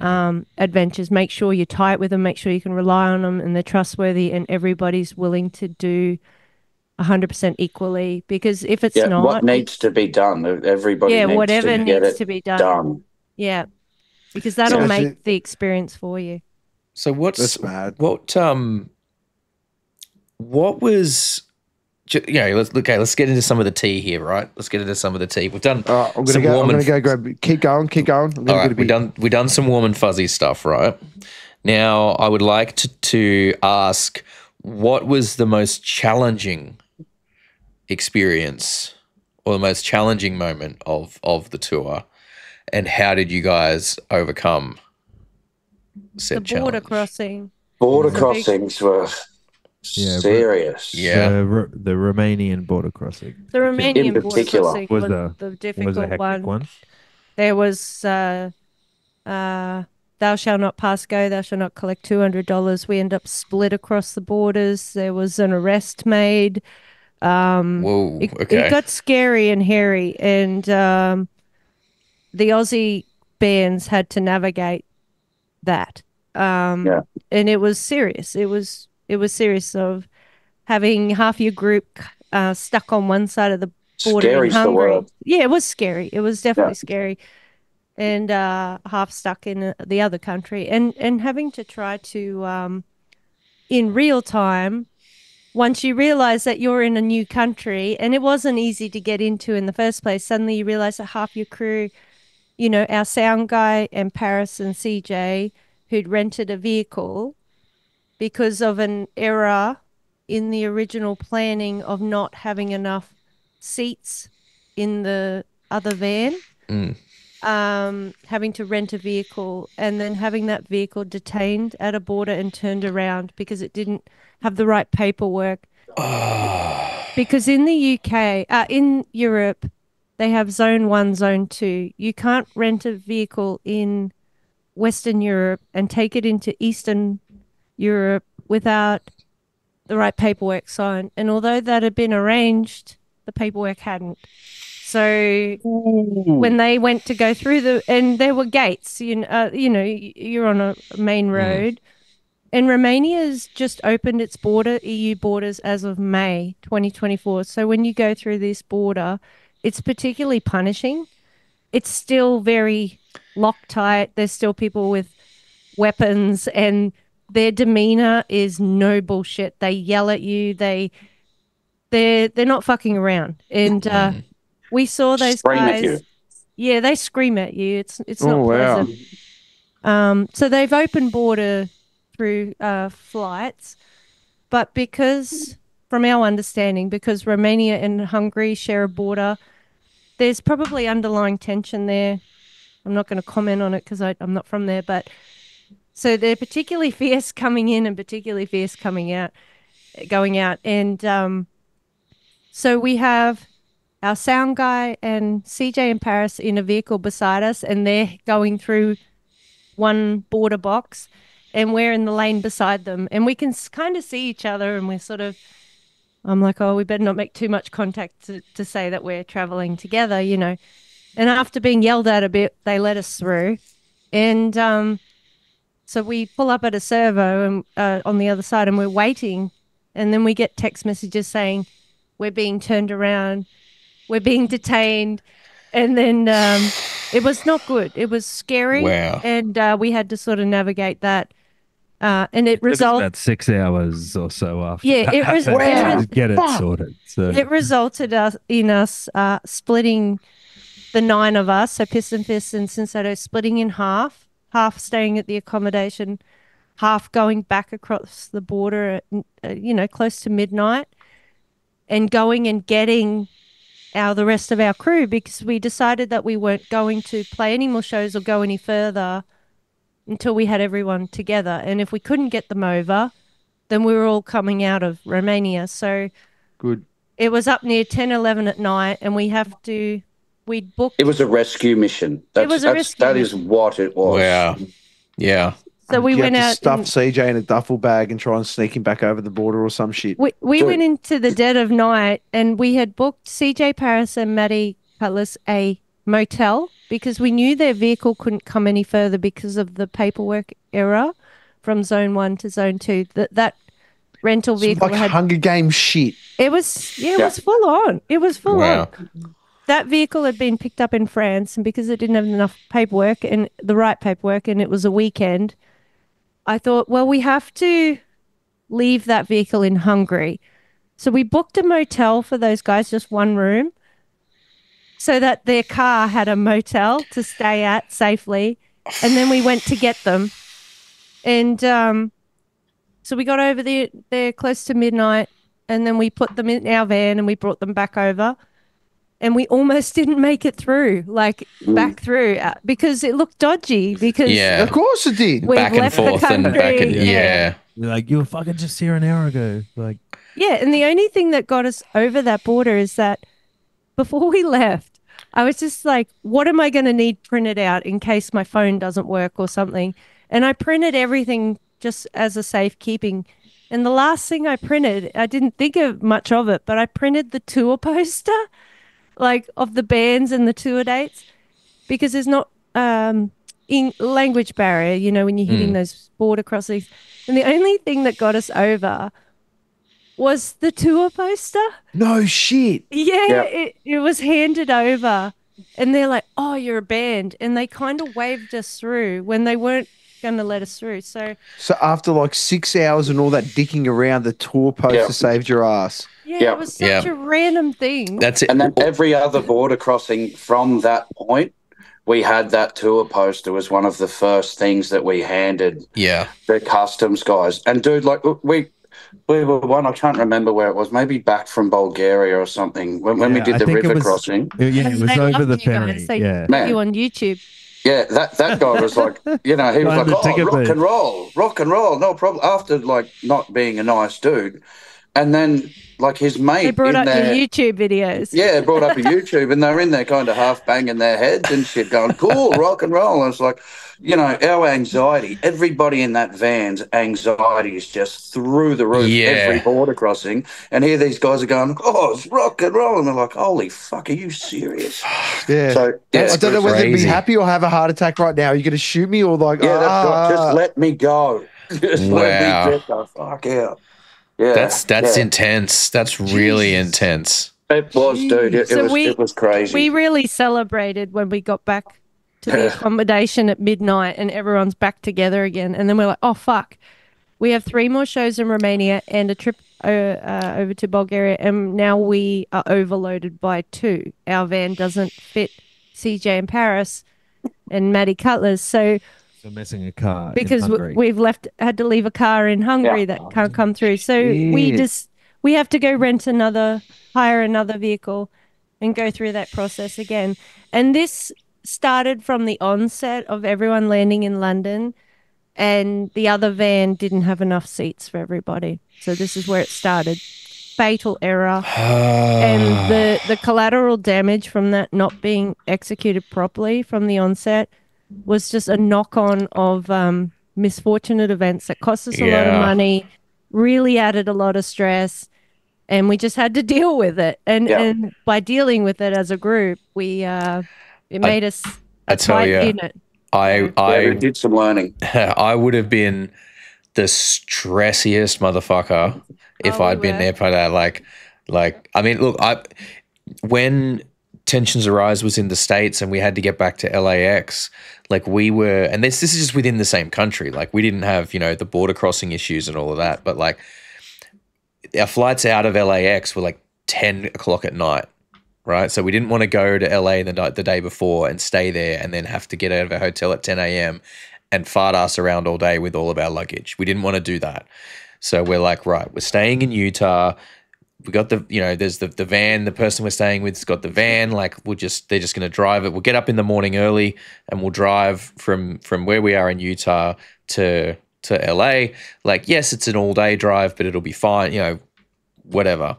um, adventures make sure you're tight with them make sure you can rely on them and they're trustworthy and everybody's willing to do 100% equally because if it's Yeah. not What needs to be done? Everybody yeah needs whatever to get needs it to be done done. yeah because that'll Yeah, make so- the experience for you So what's That's mad. what um what was ju- you know let's okay let's get into some of the tea here right let's get into some of the tea we've done All right, I'm gonna some go. I'm warm gonna and go. Grab. Keep going. Keep going. I'm all gonna right we bit- done we done some warm and fuzzy stuff right now I would like to to ask what was the most challenging experience or the most challenging moment of of the tour and how did you guys overcome said the border challenge? crossing Border It's a big- crossings were Yeah, but- serious. Yeah. The, Ro- the Romanian border crossing the romanian border particular crossing was was, a- the difficult a hectic one. one. there was uh uh thou shalt not pass go thou shalt not collect $200 we end up split across the borders there was an arrest made um Whoa, it, okay. it got scary and hairy and um the aussie bands had to navigate that um Yeah. and it was serious it was it was serious of having half your group uh stuck on one side of the border Scary's Hungary. Yeah, it was scary. It was definitely Yeah. scary, and uh, half stuck in uh, the other country, and and having to try to um, in real time. Once you realize that you're in a new country, and it wasn't easy to get into in the first place, suddenly you realize that half your crew, you know, our sound guy and Paris and CJ, who'd rented a vehicle because of an error in the original planning of not having enough seats in the other van, Mm. um, having to rent a vehicle and then having that vehicle detained at a border and turned around because it didn't have the right paperwork. [sighs] because in the UK, uh, in Europe, they have zone one, zone two. You can't rent a vehicle in Western Europe and take it into Eastern Europe without the right paperwork signed. And although that had been arranged, the paperwork hadn't. So when they went to go through the, and there were gates, you know, uh, you know you're on a main road. And Romania's just opened its border, EU borders, as of May 2024. So when you go through this border, it's particularly punishing. It's still very Loctite. There's still people with weapons, and their demeanor is no bullshit. They yell at you. They they're they're not fucking around. And uh, we saw those Scream guys. Yeah, they scream at you. It's it's not Oh, wow. pleasant. Um, so they've opened border through uh, flights, but because, from our understanding, because Romania and Hungary share a border, there's probably underlying tension there. I'm not going to comment on it because I'm not from there, but so they're particularly [laughs] fierce coming in and particularly fierce coming out, going out, and um, so we have our sound guy and CJ and Paris in a vehicle beside us, and they're going through one border box, and we're in the lane beside them, and we can kind of see each other, and we're sort of I'm like, oh, we better not make too much contact to, to say that we're traveling together, you know. And after being yelled at a bit, they let us through. And um, so we pull up at a servo and, uh, on the other side and we're waiting. And then we get text messages saying, we're being turned around, we're being detained. And then um, it was not good. It was scary. Wow. And uh, we had to sort of navigate that. Uh, and it It resulted. about six hours or so after. Yeah, it was- [laughs] to get it sorted. So it resulted us in us uh, splitting the nine of us, so PistonFist and Sin Soto splitting in half, half staying at the accommodation, half going back across the border at, uh, you know, close to midnight, and going and getting our the rest of our crew because we decided that we weren't going to play any more shows or go any further until we had everyone together. And if we couldn't get them over, then we were all coming out of Romania. So Good. it was up near 10 11 at night and we have to we'd booked It was a rescue mission. That's, was a that's, rescue That is what it was. Wow. Yeah. so we you went have to out stuff and CJ in a duffel bag and try and sneak him back over the border or some shit. we, we Dude. went into the dead of night and we had booked cj paris and matty cutlass a motel because we knew their vehicle couldn't come any further because of the paperwork error from zone one to zone two that that rental vehicle like had Hunger Games shit. it was yeah it Yeah. was full on it was full Wow. on that vehicle had been picked up in France, and because it didn't have enough paperwork and the right paperwork, and it was a weekend, I thought, well, we have to leave that vehicle in Hungary. So we booked a motel for those guys, just one room, so that their car had a motel to stay at safely. And then we went to get them. And um, so we got over there, there close to midnight, and then we put them in our van and we brought them back over and we almost [laughs] didn't make it through, like back through, uh, because it looked dodgy. Because Yeah. Of course it did. We've back and left the forth and back and country, yeah. yeah. You're like you were fucking just here an hour ago. Like yeah, and the only thing that got us over that border is that before we left, I was just like, "What am I going to need printed out in case my phone doesn't work or something?" And I printed everything just as a safekeeping. And the last thing I printed, I didn't think of much of it, but I printed the tour [laughs] poster, like of the bands and the tour dates, because there's not um, in language barrier, you know, when you're hitting those border crossings. And the only thing that got us over was the tour poster. No shit. Yeah, Yeah. It, it was handed over. And they're like, oh, you're a band. And they kind of waved us through when they weren't going to let us through. So, So after like six hours and all that dicking around, the tour poster Yeah. saved your ass. yeah, Yeah. it was such Yeah. a random thing. That's it. And then every other border crossing from that point, we had that tour poster was one of the first things that we handed yeah. the customs guys. And dude, like we we were one I can't remember where it was, maybe back from Bulgaria or something when, when we did I the river was- crossing. yeah, it was they over the ferry. guys. They Yeah. Man. you on YouTube. Yeah, that that guy was like, you know, he was like, the oh, rock and roll, rock and roll, no problem. After like not being a nice dude, and then like his mate They brought in up there, your YouTube videos. Yeah, brought up a YouTube and they're in there kind of half banging their heads and shit, going, cool, rock and roll. And it's like, you know, our anxiety, everybody in that van's anxiety is just through the roof Yeah. every border crossing. And here these guys are going, oh, it's rock and roll. And they're like, holy fuck, are you serious? [sighs] Yeah. So, yeah, I don't know whether to be happy or have a heart attack right now. Are you going to shoot me or like, yeah, that's ah, right. [laughs] Just let me go. Just Wow. let me get the fuck out. Yeah. That's that's yeah. intense. That's really Jesus. intense. It was, dude. It, it So was, we- it was crazy. We really celebrated when we got back to the accommodation at midnight and everyone's back together again. And then we're like, oh, fuck. We have three more shows in Romania and a trip uh, uh, over to Bulgaria. And now we are overloaded by two. Our van doesn't fit CJ in Paris and Matty Cutlass. So So missing a car because we've left had to leave a car in Hungary Yeah. that can't oh, come through. So we just we have to go rent another hire another vehicle and go through that process again. And this started from the onset of everyone landing in London and the other van didn't have enough seats for everybody. So this is where it started. Fatal error [sighs] and the the collateral damage from that not being executed properly from the onset was just a knock on of um, misfortunate events that cost us a lot of money, really added a lot of stress, and we just had to [laughs] deal with it. And Yeah. and by dealing with it as a group, we uh, it I- made us I a tell tight ya, unit. I Yeah, I did some learning. [laughs] I would have been the stressiest motherfucker if Oh, we I'd been were. there for that. Like, like I mean, look, I when tensions arise was in the states and we had to get back to LAX. Like we were, and this this is just within the same country. Like we didn't have you know the border crossing issues and all of that, but like our flights out of LAX were like ten o'clock at night. Right, so we didn't want to go to LA the night the day before and stay there, and then have to get out of a hotel at ten a.m and fart ass around all day with all of our luggage. We didn't want to do that. So we're like, right, we're staying in Utah. We got the, you know, there's the, the van, the person we're staying with's got the van. Like we'll just, they're just going to drive it. We'll get up in the morning early and we'll drive from, from where we are in Utah to, to LA. Like, yes, it's an all day drive, but it'll be fine, you know, whatever.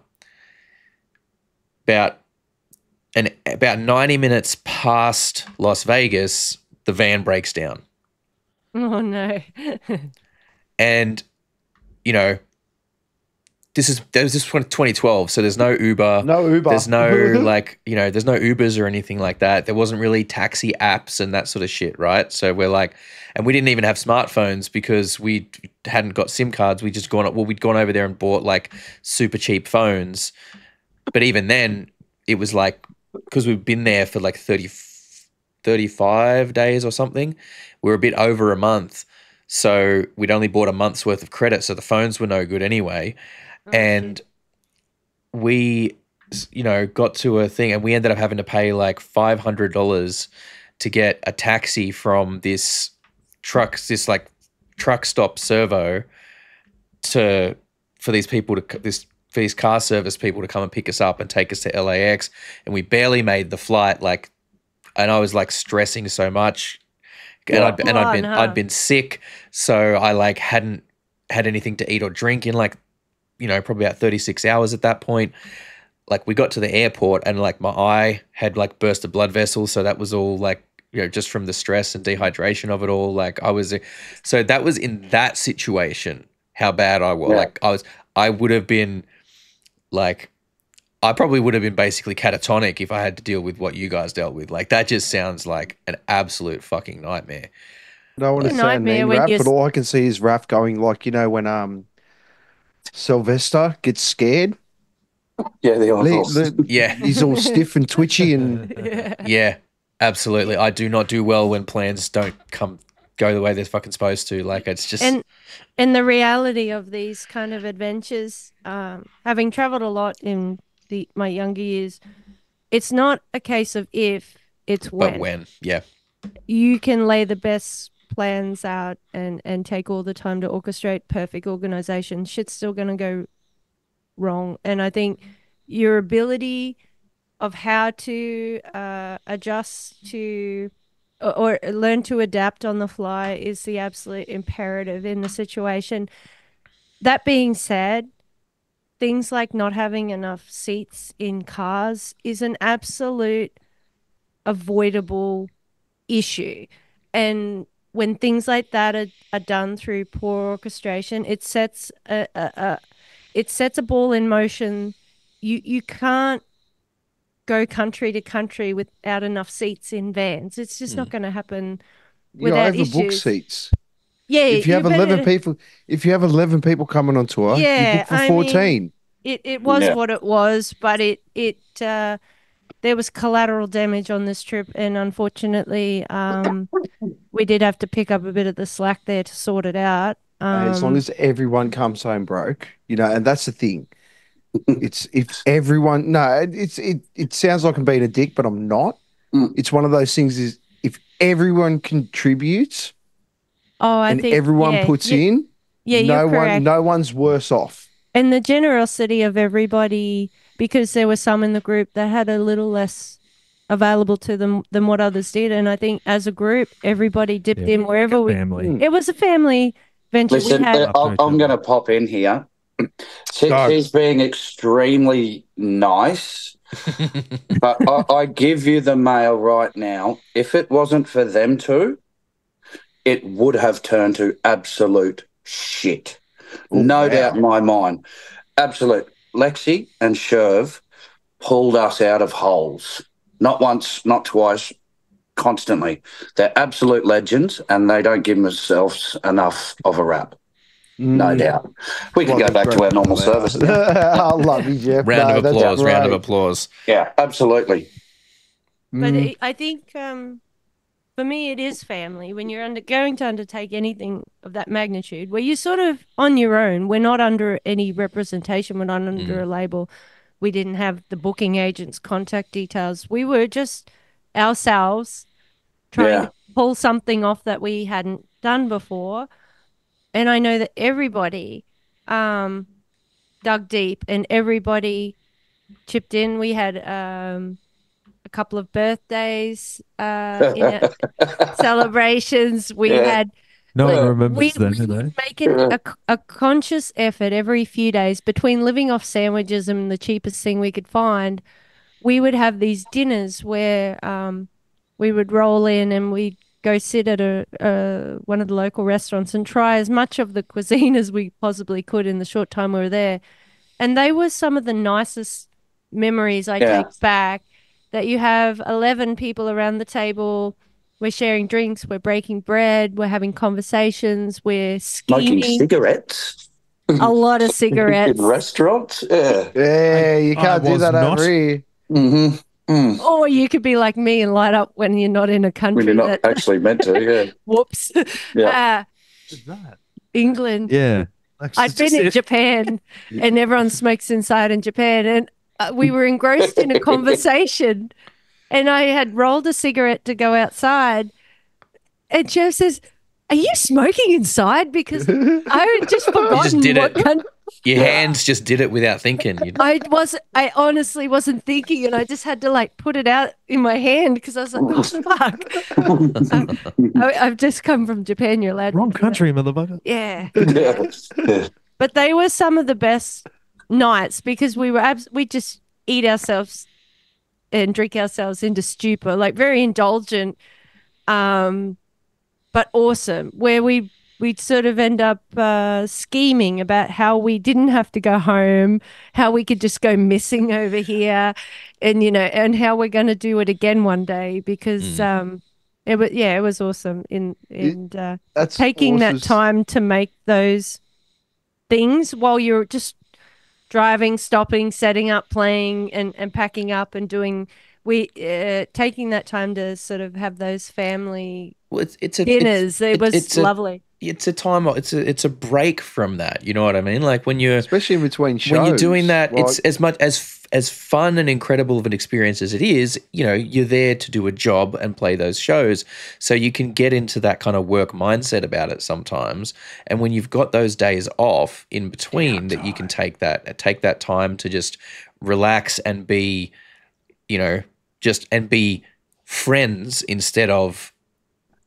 About, and about 90 minutes past Las Vegas, the van breaks down. Oh no. [laughs] and you know this is this is 20 2012 so there's no uber. No Uber. there's no [laughs] like you know there's no ubers or anything like that. There wasn't really taxi apps and that sort of shit right? So we're like and we didn't even have smartphones because we hadn't got sim cards. We just gone well we'd gone over there and bought like super cheap phones. But even then it was like because we've been there for like 30 35 days or something we were a bit over a month. So we'd only bought a month's worth of credit so the phones were no good anyway and we you know got to a thing and we ended up having to pay like $500 to get a taxi from this truck this like truck stop servo to for these people to this for these car service people to come and pick us up and take us to LAX and we barely made the flight like and I was like stressing so much. And I'd, and I'd been? I'd been sick. So I like hadn't had anything to eat or drink in like you know probably about 36 hours at that point. Like we got to the airport and like my eye had like burst a blood vessel so that was all like you know just from the stress and dehydration of it all. Like i was so that was in that situation how bad i was. Yeah. like i was i would have been like i probably would have been basically catatonic if i had to deal with what you guys dealt with. Like that just sounds like an absolute fucking nightmare. No one A is saying nightmare mean when but all I can see is Raff going like you know when um Sylvester gets scared, Yeah, the Le- le- yeah. he's all stiff and twitchy, and yeah. [laughs] yeah absolutely. I do not do well when plans don't come go the way they're fucking supposed to. Like it's just and and the reality of these kind of adventures um, having traveled a lot in the my younger years it's not a case of if it's when, but when yeah. You can lay the best plans out and and take all the time to orchestrate perfect organization shit's still going to go wrong. And i think your ability of how to uh, adjust to or, or learn to adapt on the fly is the absolute imperative in the situation. That being said things like not having enough seats in cars is an absolute avoidable issue. And when things like that are, are done through poor orchestration it sets a, a, a it sets a ball in motion you you can't go country to country without enough seats in vans it's just not going to happen you know, Without overbook issues. seats. yeah If you have eleven people, if you have eleven people coming on tour, Yeah, you book for I mean- fourteen. it, it was Yeah. what it was but it it uh there was collateral damage on this trip and unfortunately um we did have to pick up a bit of the slack there to sort it out um, as long as everyone comes home broke, you know, and that's the thing. it's if everyone no, it- it's it it sounds like I'm being a dick, but I'm not. Mm. It's one of those things is if everyone contributes oh i and think everyone yeah, puts yeah, in, yeah no one correct no one's worse off. and the generosity of everybody because there were some in the group that had a little less available to them than what others did and i think as a group everybody dipped Yeah. in wherever we Family. it was a family venture Listen, we had uh, I'm, I'm going to pop in here. [clears throat] She, she's being extremely nice, [laughs] but I, I give you the mail right now. If it wasn't for them two, it would have turned to absolute shit. Oh, no wow. doubt in my mind. Absolute. Lexi and Sherv pulled us out of holes. Not once, not twice, constantly. They're absolute legends, and they don't give themselves enough of a rap. No Mm. doubt. We can Well, go back to our normal service. [laughs] I love you, Jeff. Round No, of applause. Round of applause. Yeah, absolutely. But Mm. I think um, for me, it is family. When you're under, going to undertake anything of that magnitude, where you're sort of on your own, we're not under any representation, we're not under Mm. a label. We didn't have the booking agent's contact details. We were just ourselves trying Yeah. to pull something off that we hadn't done before. And I know that everybody um, dug deep and everybody chipped in. We had um, a couple of birthdays, uh, in [laughs] celebrations. We Yeah. had No Well, one remembers we, then, we do they? would make it a, a conscious effort every few days between living off sandwiches and the cheapest thing we could find. We would have these dinners where um, we would roll in and we'd go sit at a, uh, one of the local restaurants and try as much of the cuisine as we possibly could in the short time we were there. And they were some of the nicest memories I Yeah. take back that you have 11 people around the table. We're sharing drinks, we're breaking bread, we're having conversations, we're Smoking cigarettes a lot of [laughs] cigarettes. in restaurants. Yeah. Yeah, you can't do that not. over here. Mm-hmm. Mm. Or you could be like me and light up when you're not in a country. When country you're not that, [laughs] actually meant to, yeah. whoops, Yeah. [laughs] Ah, England. Yeah. Like, I've been in Japan and everyone smokes inside in Japan. And uh, we were engrossed in a conversation and I had rolled a cigarette to go outside. And Jeff says, Are you smoking inside? Because I had just [laughs] forgotten Just did what it. coun- Your hands just did it without thinking. You I was I honestly wasn't thinking and I just had to like put it out in my hand because I was like, oh fuck. [laughs] I, I've just come from Japan, you're allowed Wrong country, motherfucker. Yeah. yeah. [laughs] yeah. But they were some of the best nights because we were abs- we just eat ourselves and drink ourselves into stupor, like very indulgent, um, but awesome. Where we we'd sort of end up uh, scheming about how we didn't have to go home, how we could just go missing over here, and you know, and how we're going to do it again one day because um, it was yeah, it was awesome. In and uh, That's taking that time to make those things while you're just driving, stopping, setting up, playing, and and packing up and doing. We uh, taking that time to sort of have those family Well, it's it's a dinners. it it- was it's a- lovely. it's a time. It's a it's a break from that. You know what I mean? Like when you're especially in between shows. when you're doing that, like- it's as much as as fun and incredible of an experience as it is. You know, you're there to do a job and play those shows, so you can get into that kind of work mindset about it sometimes. And when you've got those days off in between, that you can take that take that time to just relax and be, you know, just and be friends instead of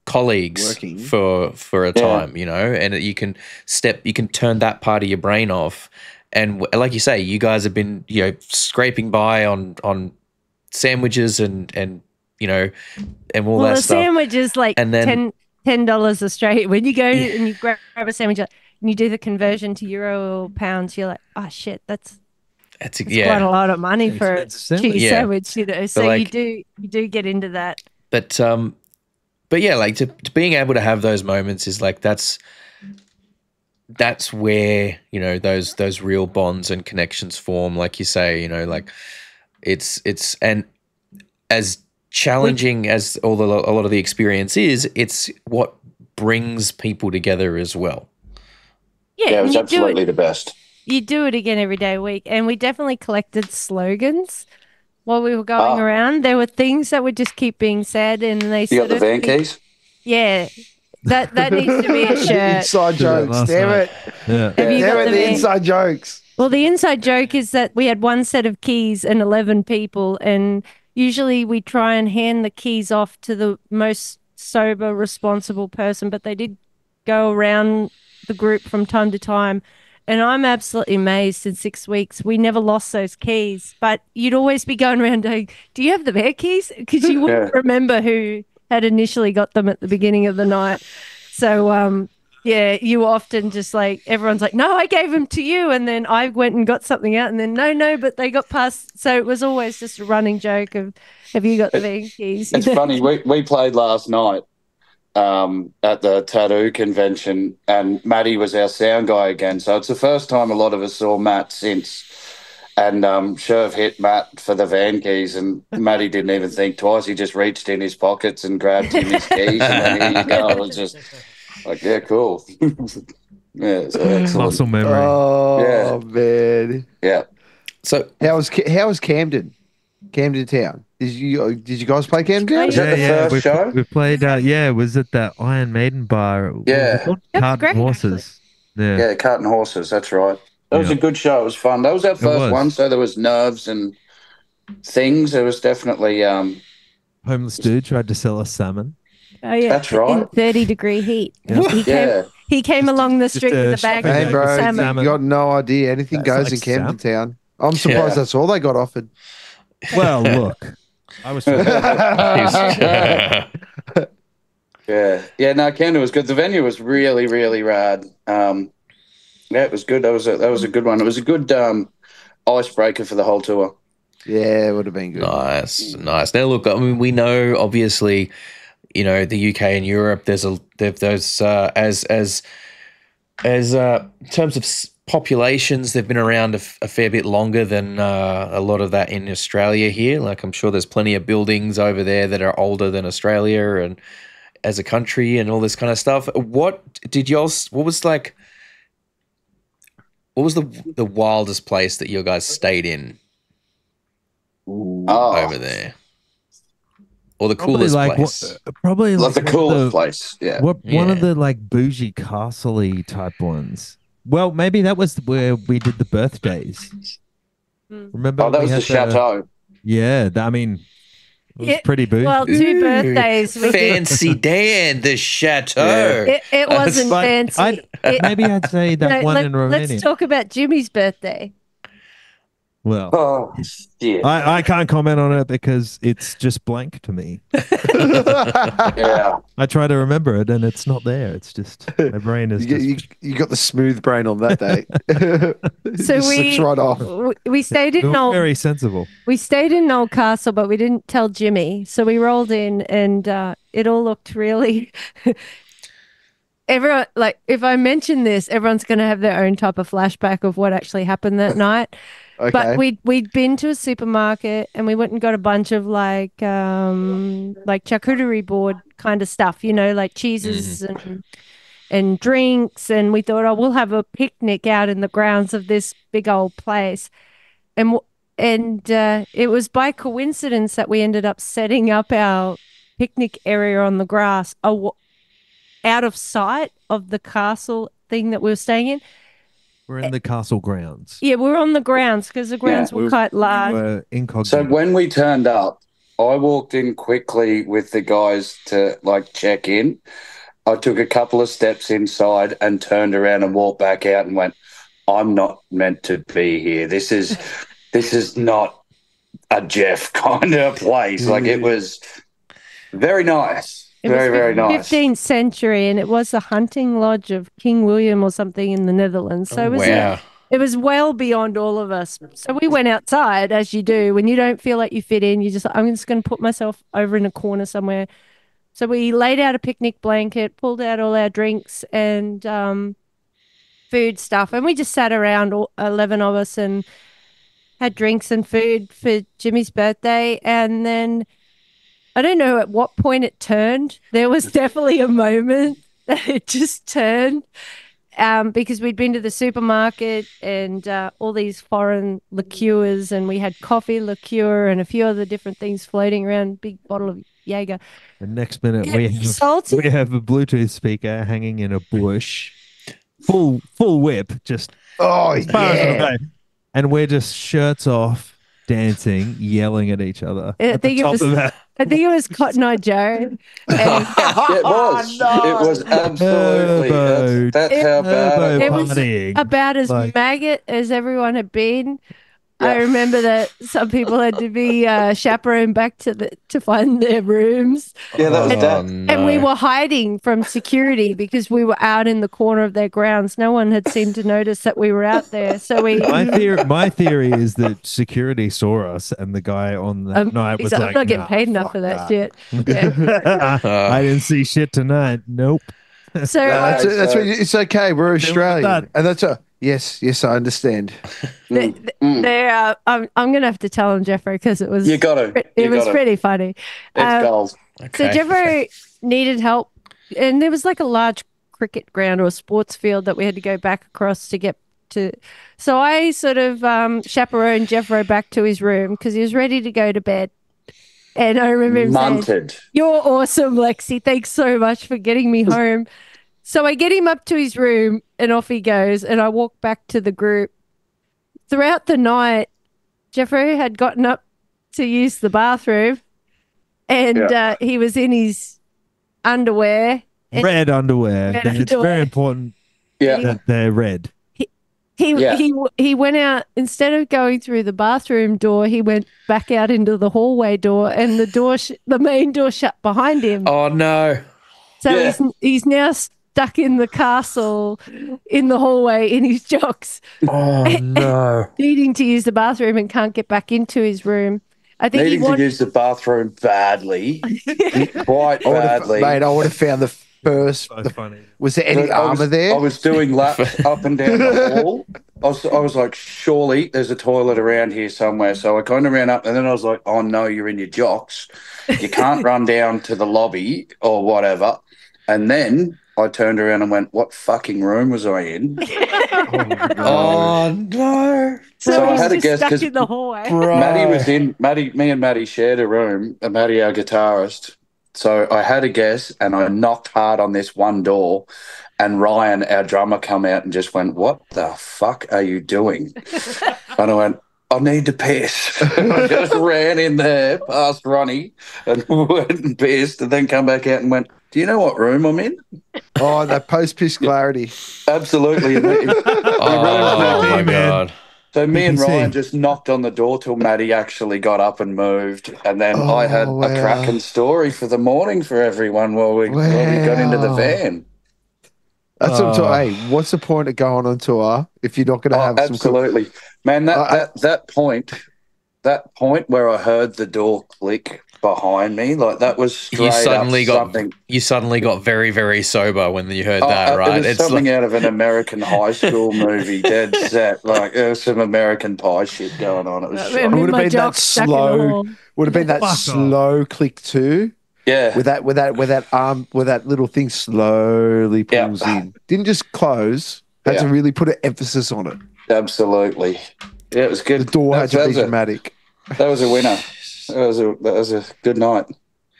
colleagues Working. for for a Yeah. time you know and you can step you can turn that part of your brain off and like you say you guys have been you know scraping by on on sandwiches and and you know and all well, that the stuff sandwich is like And then- ten ten dollars Australian. When you go and you grab, grab a sandwich like, and you do the conversion to euro or pounds, you're like, oh shit, that's, it's, that's yeah quite a lot of money for a expensive sandwich. cheese Yeah. sandwich, you know. So you do you do get into that. but um but yeah like to, to being able to have those moments is like that's that's where you know those those real bonds and connections form like you say you know like it's it's and as challenging as all the, a lot of the experience is it's what brings people together as well Yeah, Yeah, it was you do absolutely it. the best. You do it again every day a week, and we definitely collected slogans while we were going Ah. around. There were things that would just keep being said, and they You sort got the of van keys? yeah. That that needs to be a [laughs] shirt. inside jokes. Damn night. it! Yeah. Have you Damn got it! the The inside jokes. Well, the inside joke is that we had one set of keys and 11 people, and usually we try and hand the keys off to the most sober, responsible person, but they did go around the group from time to time. And I'm absolutely amazed in six weeks, we never lost those keys. But you'd always be going around going, Do you have the bear keys? Because you wouldn't Yeah. remember who had initially got them at the beginning of the night. So, um, yeah, you often just like everyone's like, no, I gave them to you, and then I went and got something out, and then no, no, but they got past. So it was always just a running joke of, have you got the vegan keys? It's funny. We we played last night um, at the tattoo convention, and Matty was our sound guy again. So it's the first time a lot of us saw Matt since. And um, Sherv hit Matt for the van keys, and Matty didn't even think twice. He just reached in his pockets and grabbed him his keys, and then here you go. It was just like, yeah, cool. [laughs] yeah, so excellent. Muscle memory. Oh man, Yeah. So how was how was Camden? Camden Town. Did you did you guys play Camden Town? Was that the first we, show? we played. Uh, yeah, was it that Iron Maiden bar? What Yeah. called? Yep, Cart great, horses. Yeah. Yeah, Cart and Horses. That's right. That was Yeah. a good show. It was fun. That was our first was. one, so there was nerves and things. It was definitely um, Homeless dude tried to sell us salmon. Oh yeah, That's right. in thirty degree heat. Yeah. He came, yeah. he came along the street with a bag Hey, of bro, salmon. Salmon. you got no idea. Anything That's goes like in Camden. Town. I'm surprised Yeah. that's all they got offered. Well, [laughs] look, I was. [laughs] [laughs] Yeah, yeah. No, Camden was good. The venue was really, really rad. Um, yeah, it was good. That was a that was a good one. It was a good um, icebreaker for the whole tour. Yeah, it would have been good. Nice, nice. Now, look, I mean, we know obviously, you know, the UK and Europe. There's a there's uh, as as as uh, in terms of populations, they've been around a, f- a fair bit longer than uh, a lot of that in Australia here. Like, I'm sure there's plenty of buildings over there that are older than Australia and as a country and all this kind of stuff. What did y'all? What was like? What was the the wildest place that you guys stayed in Oh, over there? Or the Probably coolest like place? what, probably like like the coolest the- place. Yeah. What one of the like bougie castle type ones? Well, maybe that was where we did the birthdays. Mm. Remember? Oh, that was the had chateau. Yeah, th- I mean, it was Yeah, pretty bougie. Well, two Ooh, birthdays. We did. Fancy Dan, the chateau. It, it wasn't But fancy. I'd- It- maybe I'd say [laughs] that no, one let, in Romania. Let's talk about Jimmy's birthday. Well, Oh, shit. I, I can't comment on it because it's just blank to me. [laughs] yeah. I try to remember it and it's not there. It's just my brain is [laughs] You, just you, you got the smooth brain on that day. [laughs] So we right off. we stayed in not Noel. very sensible. We stayed in Noel Castle, but we didn't tell Jimmy. So we rolled in, and uh, it all looked really. Everyone, like, if I mention this, everyone's going to have their own type of flashback of what actually happened that night. Okay. But we'd we'd been to a supermarket and we went and got a bunch of like um like charcuterie board kind of stuff, you know, like cheeses and and drinks, and we thought, oh, we'll have a picnic out in the grounds of this big old place, and and uh, it was by coincidence that we ended up setting up our picnic area on the grass, aw- out of sight of the castle thing that we were staying in. We're in eh. the castle grounds. Yeah, we're on the grounds because the grounds we were quite large. We're incognito. So when we turned up, I walked in quickly with the guys to like check in. I took a couple of steps inside and turned around and walked back out and went, I'm not meant to be here. This is [laughs] this is not a Jeff kind of place. Like it was very nice. It very, was very nice. 15th century, and it was the hunting lodge of King William or something in the Netherlands. So it was wow. it was well beyond all of us. So we went outside, as you do when you don't feel like you fit in. You just I'm just going to put myself over in a corner somewhere. So we laid out a picnic blanket, pulled out all our drinks and um, food stuff, and we just sat around, all, eleven of us, and had drinks and food for Jimmy's birthday, and then. I don't know at what point it turned. There was [laughs] definitely a moment [laughs] that it just turned um, because we'd been to the supermarket and uh, all these foreign liqueurs, and we had coffee liqueur and a few other different things floating around. Big bottle of Jaeger. the next minute Yeah, we have salty. we have a Bluetooth speaker hanging in a bush, full full whip, just Oh as far as it'll yeah. and we're just shirts off, dancing, yelling at each other. I at the think it top was- of that. I think it was [laughs] Cotton Eye Joe. [laughs] And it oh, was. It was absolutely. Turbo. That's, that's It- how bad it It was. was partying. about as Like- maggot as everyone had been. I remember that some people had to be uh, chaperoned back to the to find their rooms, Yeah, that was Oh, that. and we were hiding from security because we were out in the corner of their grounds. No one had seemed to notice that we were out there, so we. My theory, my theory is that security saw us, and the guy on that Um, night was like, like, I'm not getting "Nah, paid enough for that, that." shit. Yeah. [laughs] Uh, I didn't see shit tonight. Nope. So No, that's, Right, that's so- what, it's okay. We're Australian, and that's a yes, yes, I understand. [laughs] they, Mm. they, uh, I'm, I'm gonna have to tell him Jeffrey because it was You got to. it You was got to. pretty funny. It's um, gold. So okay. Jeffrey needed help, and there was like a large cricket ground or a sports field that we had to go back across to get to. So I sort of um, chaperoned Jeffrey back to his room because he was ready to go to bed. And I remember him saying, "You're awesome, Lexi. Thanks so much for getting me home." So I get him up to his room, and off he goes. And I walk back to the group. Throughout the night, Jeffrey had gotten up to use the bathroom, and uh, he was in his underwear. Red underwear. Red it's underwear. very important Yeah. that they're red. he Yeah. he he went out instead of going through the bathroom door. He went back out into the hallway door, and the door, sh- the main door, shut behind him. oh no. So Yeah. he's he's now stuck in the castle in the hallway in his jocks, Oh [laughs] no. needing to use the bathroom and can't get back into his room. I think Needing he to use the bathroom badly, [laughs] quite I would have, badly. mate, I would have found the first. So the- funny. was there any But I was, armor there? I was doing laps [laughs] up and down the hall. I was, I was like, surely there's a toilet around here somewhere. So I kind of ran up, and then I was like, oh no, you're in your jocks. You can't run down to the lobby or whatever. And then I turned around and went, what fucking room was I in? [laughs] Oh, oh no. so so I he's had to just guess, stuck 'cause in the hallway. Bro. Maddie was in. Maddie, me and Maddie shared a room. And Maddie, our guitarist. So I had a guess, and I knocked hard on this one door. And Ryan, our drummer, come out and just went, "What the fuck are you doing?" [laughs] and I went, "I need to piss." [laughs] I just ran in there past Ronnie and [laughs] went and pissed, and then come back out and went, "Do you know what room I'm in?" oh, that post piss clarity. Absolutely. And [laughs] Oh my man. god. So me and can see. Ryan just knocked on the door till Maddie actually got up and moved, and then I had Oh, a cracking story for the morning for everyone while we, while we got into the van. That's what I'm Oh. talking. Hey, what's the point of going on tour if you're not going to Oh, have some? cool- absolutely, man. That, I- that that point, that point where I heard the door click behind me, like that was straight You suddenly up got something. you suddenly got very very sober when you heard Oh, that, uh, right? It was something out of an American high school movie, dead [laughs] set. Like there was some American pie shit going on. It was I'm shocking. would've been that jocks stuck in the slow- Would have been that Fuck off. slow click too, yeah. with that with that with that arm with that little thing slowly Yeah. pulls in. Didn't just close. Had to really put an emphasis on it. Absolutely. Yeah, it was good. The door that, had to that be was a, dramatic. that was a winner. That was a that was a good night.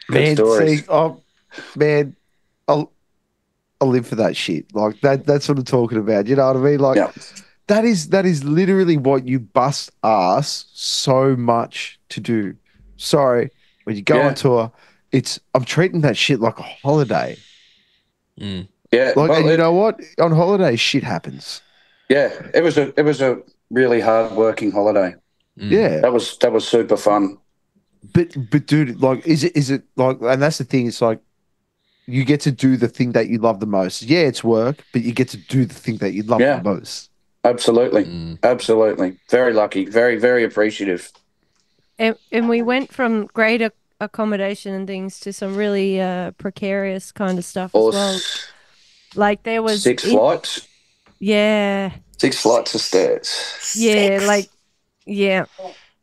Good Man, see, oh, man, I'll I'll live for that shit. Like that. That's what I'm talking about. You know what I mean? Like Yeah. that is that is literally what you bust ass so much to do. Sorry, when you go Yeah. on tour, it's I'm treating that shit like a holiday. Mm. Yeah, Like, well, and you it- know what? On holiday, shit happens. yeah. It was a it was a really hard working holiday. Mm. Yeah, That was that was super fun. but but dude, like, is it is it like? And that's the thing. It's like you get to do the thing that you love the most. Yeah, it's work, but you get to do the thing that you love Yeah. the most. Absolutely, Mm. absolutely. Very lucky. Very very appreciative. And, and we went from great ac- accommodation and things to some really uh, precarious kind of stuff Or as well. Like there was six in- flights, Yeah, six flights of stairs. yeah, Six. like yeah.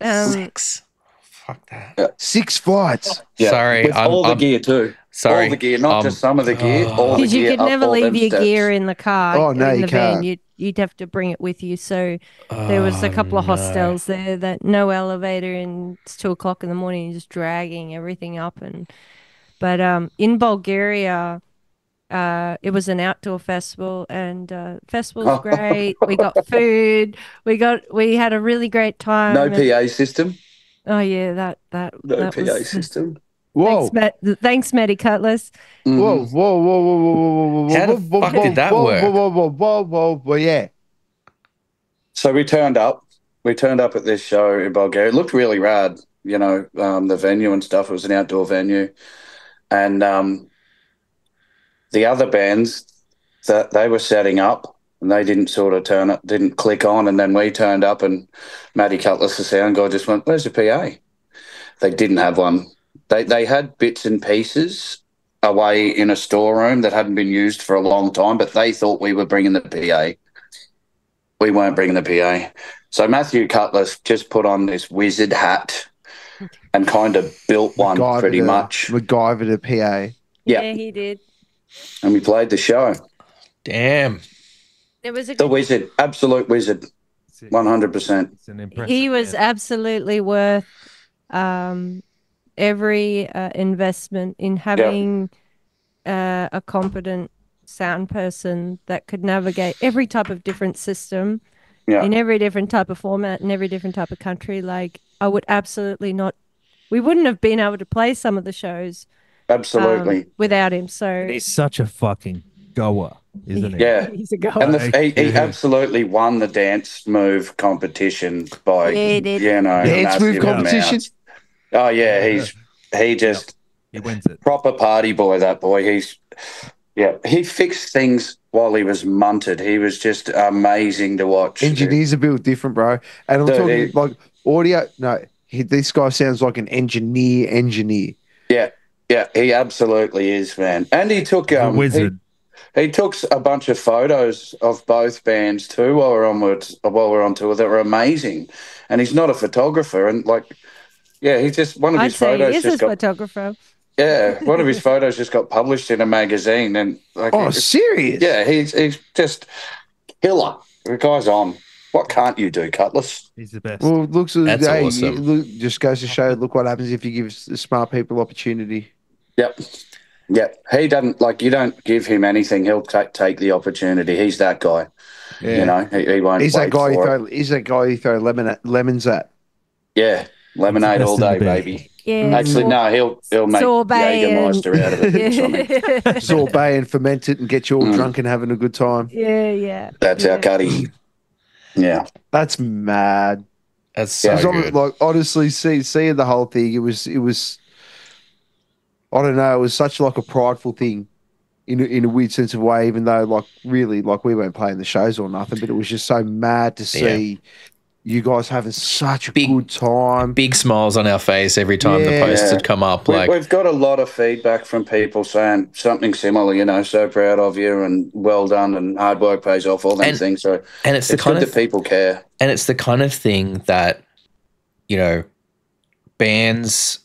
Um, Six. Fuck that. Six flights. Yeah. Sorry, with I'm- all the I'm- gear too. Sorry. all the gear, not um, just some of the gear. oh. all the because you gear could up never leave your steps. gear in the car. Oh, no, in you the van. can't. You'd you'd have to bring it with you. So there was a Oh, couple of no. hostels there that no elevator, and it's two o'clock in the morning, you're just dragging everything up. And but um, in Bulgaria, uh, it was an outdoor festival, and uh, festival was Oh. [laughs] great. We got food. We got we had a really great time. No and- PA system. Oh yeah, that that No that PA was. system. Whoa. Thanks, Matt. Thanks, Matty Cutlass. Mhm. Whoa, whoa, whoa, whoa, whoa, whoa, whoa, whoa, How the whoa, whoa, fuck whoa, did that whoa, work? Whoa, whoa, whoa, whoa, whoa, whoa, yeah. So we turned up. we turned up at this show in Bulgaria. It looked really rad, you know, um, the venue and stuff. It was an outdoor venue, and um, the other bands that they were setting up. And they didn't sort of turn up, didn't click on, and then we turned up, and Matty Cutlass, the sound guy, just went, "Where's the PA?" They didn't have one. They they had bits and pieces away in a storeroom that hadn't been used for a long time, but they thought we were bringing the PA. We weren't bringing the PA. So Matthew Cutlass just put on this wizard hat and kind of built one MacGyver pretty the- much. MacGyver the PA. Yeah. Yeah, he did. And we played the show. Damn. It was a The good wizard, absolute wizard, 100%. it's an impressive. he was band. absolutely worth um, every uh, investment in having uh, a competent sound person that could navigate every type of different system Yeah. in every different type of format in every different type of country. Like, I would absolutely not. We wouldn't have been able to play some of the shows um, Absolutely. without him. So He's such a fucking goer, isn't he? [laughs] yeah. he's a goer. And the, he, he Yeah. absolutely won the dance move competition by, Yeah, he did. you know, Dance move competition? amounts. Oh, yeah. He's, he just, He wins it. proper party boy, that boy. He's, yeah, he fixed things while he was munted. He was just amazing to watch. Engineers are built different, bro. And I'm Dude, talking he- like audio. No, he, this guy sounds like an engineer. Engineer. Yeah, yeah, he absolutely is, man. And he took um, he, wizard. he took a bunch of photos of both bands too while we're onwards, while we're on tour that were amazing. And he's not a photographer, and like, yeah, he's just one of I'd his say photos he is just a got photographer. yeah, one of his photos just got published in a magazine, and like, Oh, it's- serious? yeah, he's he's just killer. The guy's on. What can't you do, Cutlass? He's the best. Well, looks That's hey, awesome. look, just goes to show. Look what happens if you give s- smart people opportunity. Yep. Yep. He doesn't like you don't give him anything, he'll take take the opportunity. He's that guy. Yeah. You know, he, he won't He's wait that guy you for it. throw. He's that guy you throw lemon at, lemons at. Yeah. Lemonade all day, baby. Yeah. Actually, no, he'll he'll make Sorbet Jägermeister out of it. [laughs] or something. Sorbet and ferment it and get you all Mm. drunk and having a good time. yeah, yeah. That's yeah. our cutty. Yeah. That's mad. That's so Yeah. Good. like honestly, see seeing the whole thing, it was it was. I don't know. It was such like a prideful thing, in a, in a weird sense of way. Even though, like, really, like we weren't playing the shows or nothing, but it was just so mad to see you guys having such a Big- good time. Big smiles on our face every time the Yeah. posts had come up. We, Like, we've got a lot of feedback from people saying something similar, you know, so proud of you and well done and hard work pays off, all them And things. So and it's the kind good of that people care. and it's the kind of thing that you know bands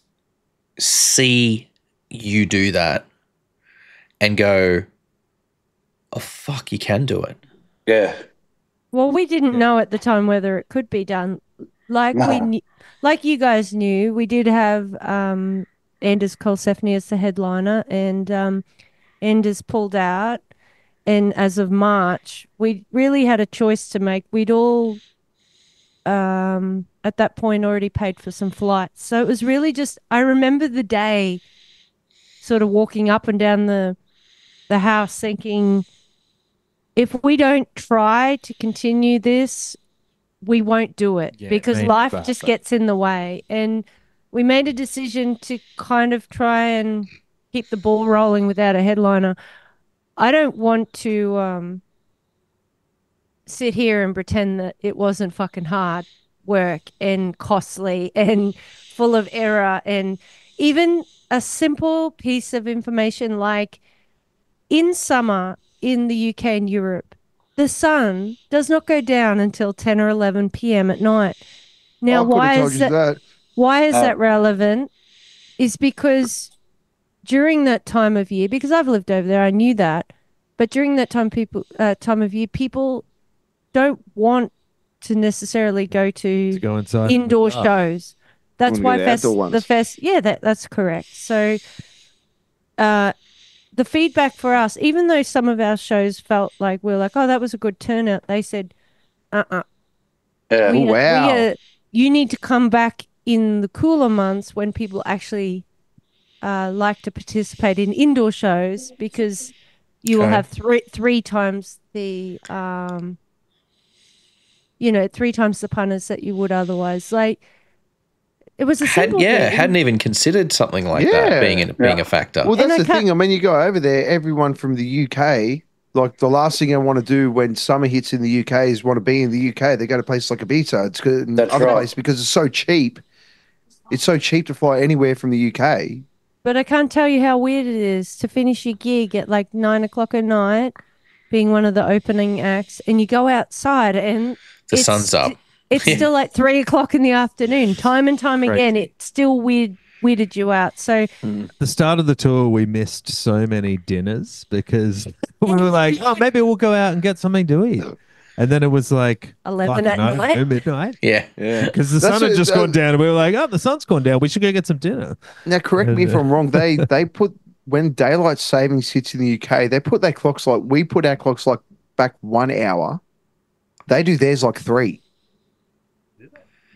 see you do that and go oh fuck you can do it Yeah. Well, we didn't know at the time whether it could be done. Like we, knew, like you guys knew, we did have um, Anders Kolsefny as the headliner, and um, Anders pulled out. And as of March, we really had a choice to make. We'd all, um, at that point, already paid for some flights, so it was really just. I remember the day, sort of walking up and down the, the house, thinking if we don't try to continue this, we won't do it Yeah, because maybe life that's just it. gets in the way. And we made a decision to kind of try and keep the ball rolling without a headliner. I don't want to um, sit here and pretend that it wasn't fucking hard work and costly and full of error and even a simple piece of information like in summer in the UK and Europe, the sun does not go down until 10 or 11 p.m. at night. Now, why is that? that. Why is Oh. that relevant? Is because during that time of year, because I've lived over there, I knew that. But during that time, people uh, time of year, people don't want to necessarily go to to go inside. indoor Ah. shows. That's why the fest, the fest, yeah, that that's correct. So, uh, the feedback for us, even though some of our shows felt like we are like, oh, that was a good turnout, they said, uh, uh Yeah. we, wow. we, uh, you need to come back in the cooler months when people actually uh, like to participate in indoor shows because you will Okay. have three three times the um, you know, three times the punters that you would otherwise. Like, it was a Had, simple yeah, thing. hadn't even considered something like Yeah. that being in, being Yeah. a factor. Well, And that's I the can't- thing. I mean, you go over there, everyone from the UK, like the last thing I want to do when summer hits in the UK is want to be in the UK. They go to places like Ibiza. It's good and That's other right. places because it's so cheap. It's so cheap to fly anywhere from the UK. But I can't tell you how weird it is to finish your gig at like nine o'clock at night, being one of the opening acts, and you go outside and the it's sun's up. It's Yeah. still like three o'clock in the afternoon. Time and time Right. again, it still weird weirded you out. So mm. the start of the tour, we missed so many dinners because [laughs] we were like, oh, maybe we'll go out and get something to eat. And then it was like 11 at no, night. midnight. Yeah. Yeah. Because the That's sun had just that- gone down, and we were like, "Oh, the sun's gone down. We should go get some dinner." Now, correct me if uh, I'm wrong. They [laughs] they put when daylight savings hits in the UK, they put their clocks like we put our clocks like back one hour. They do theirs like three.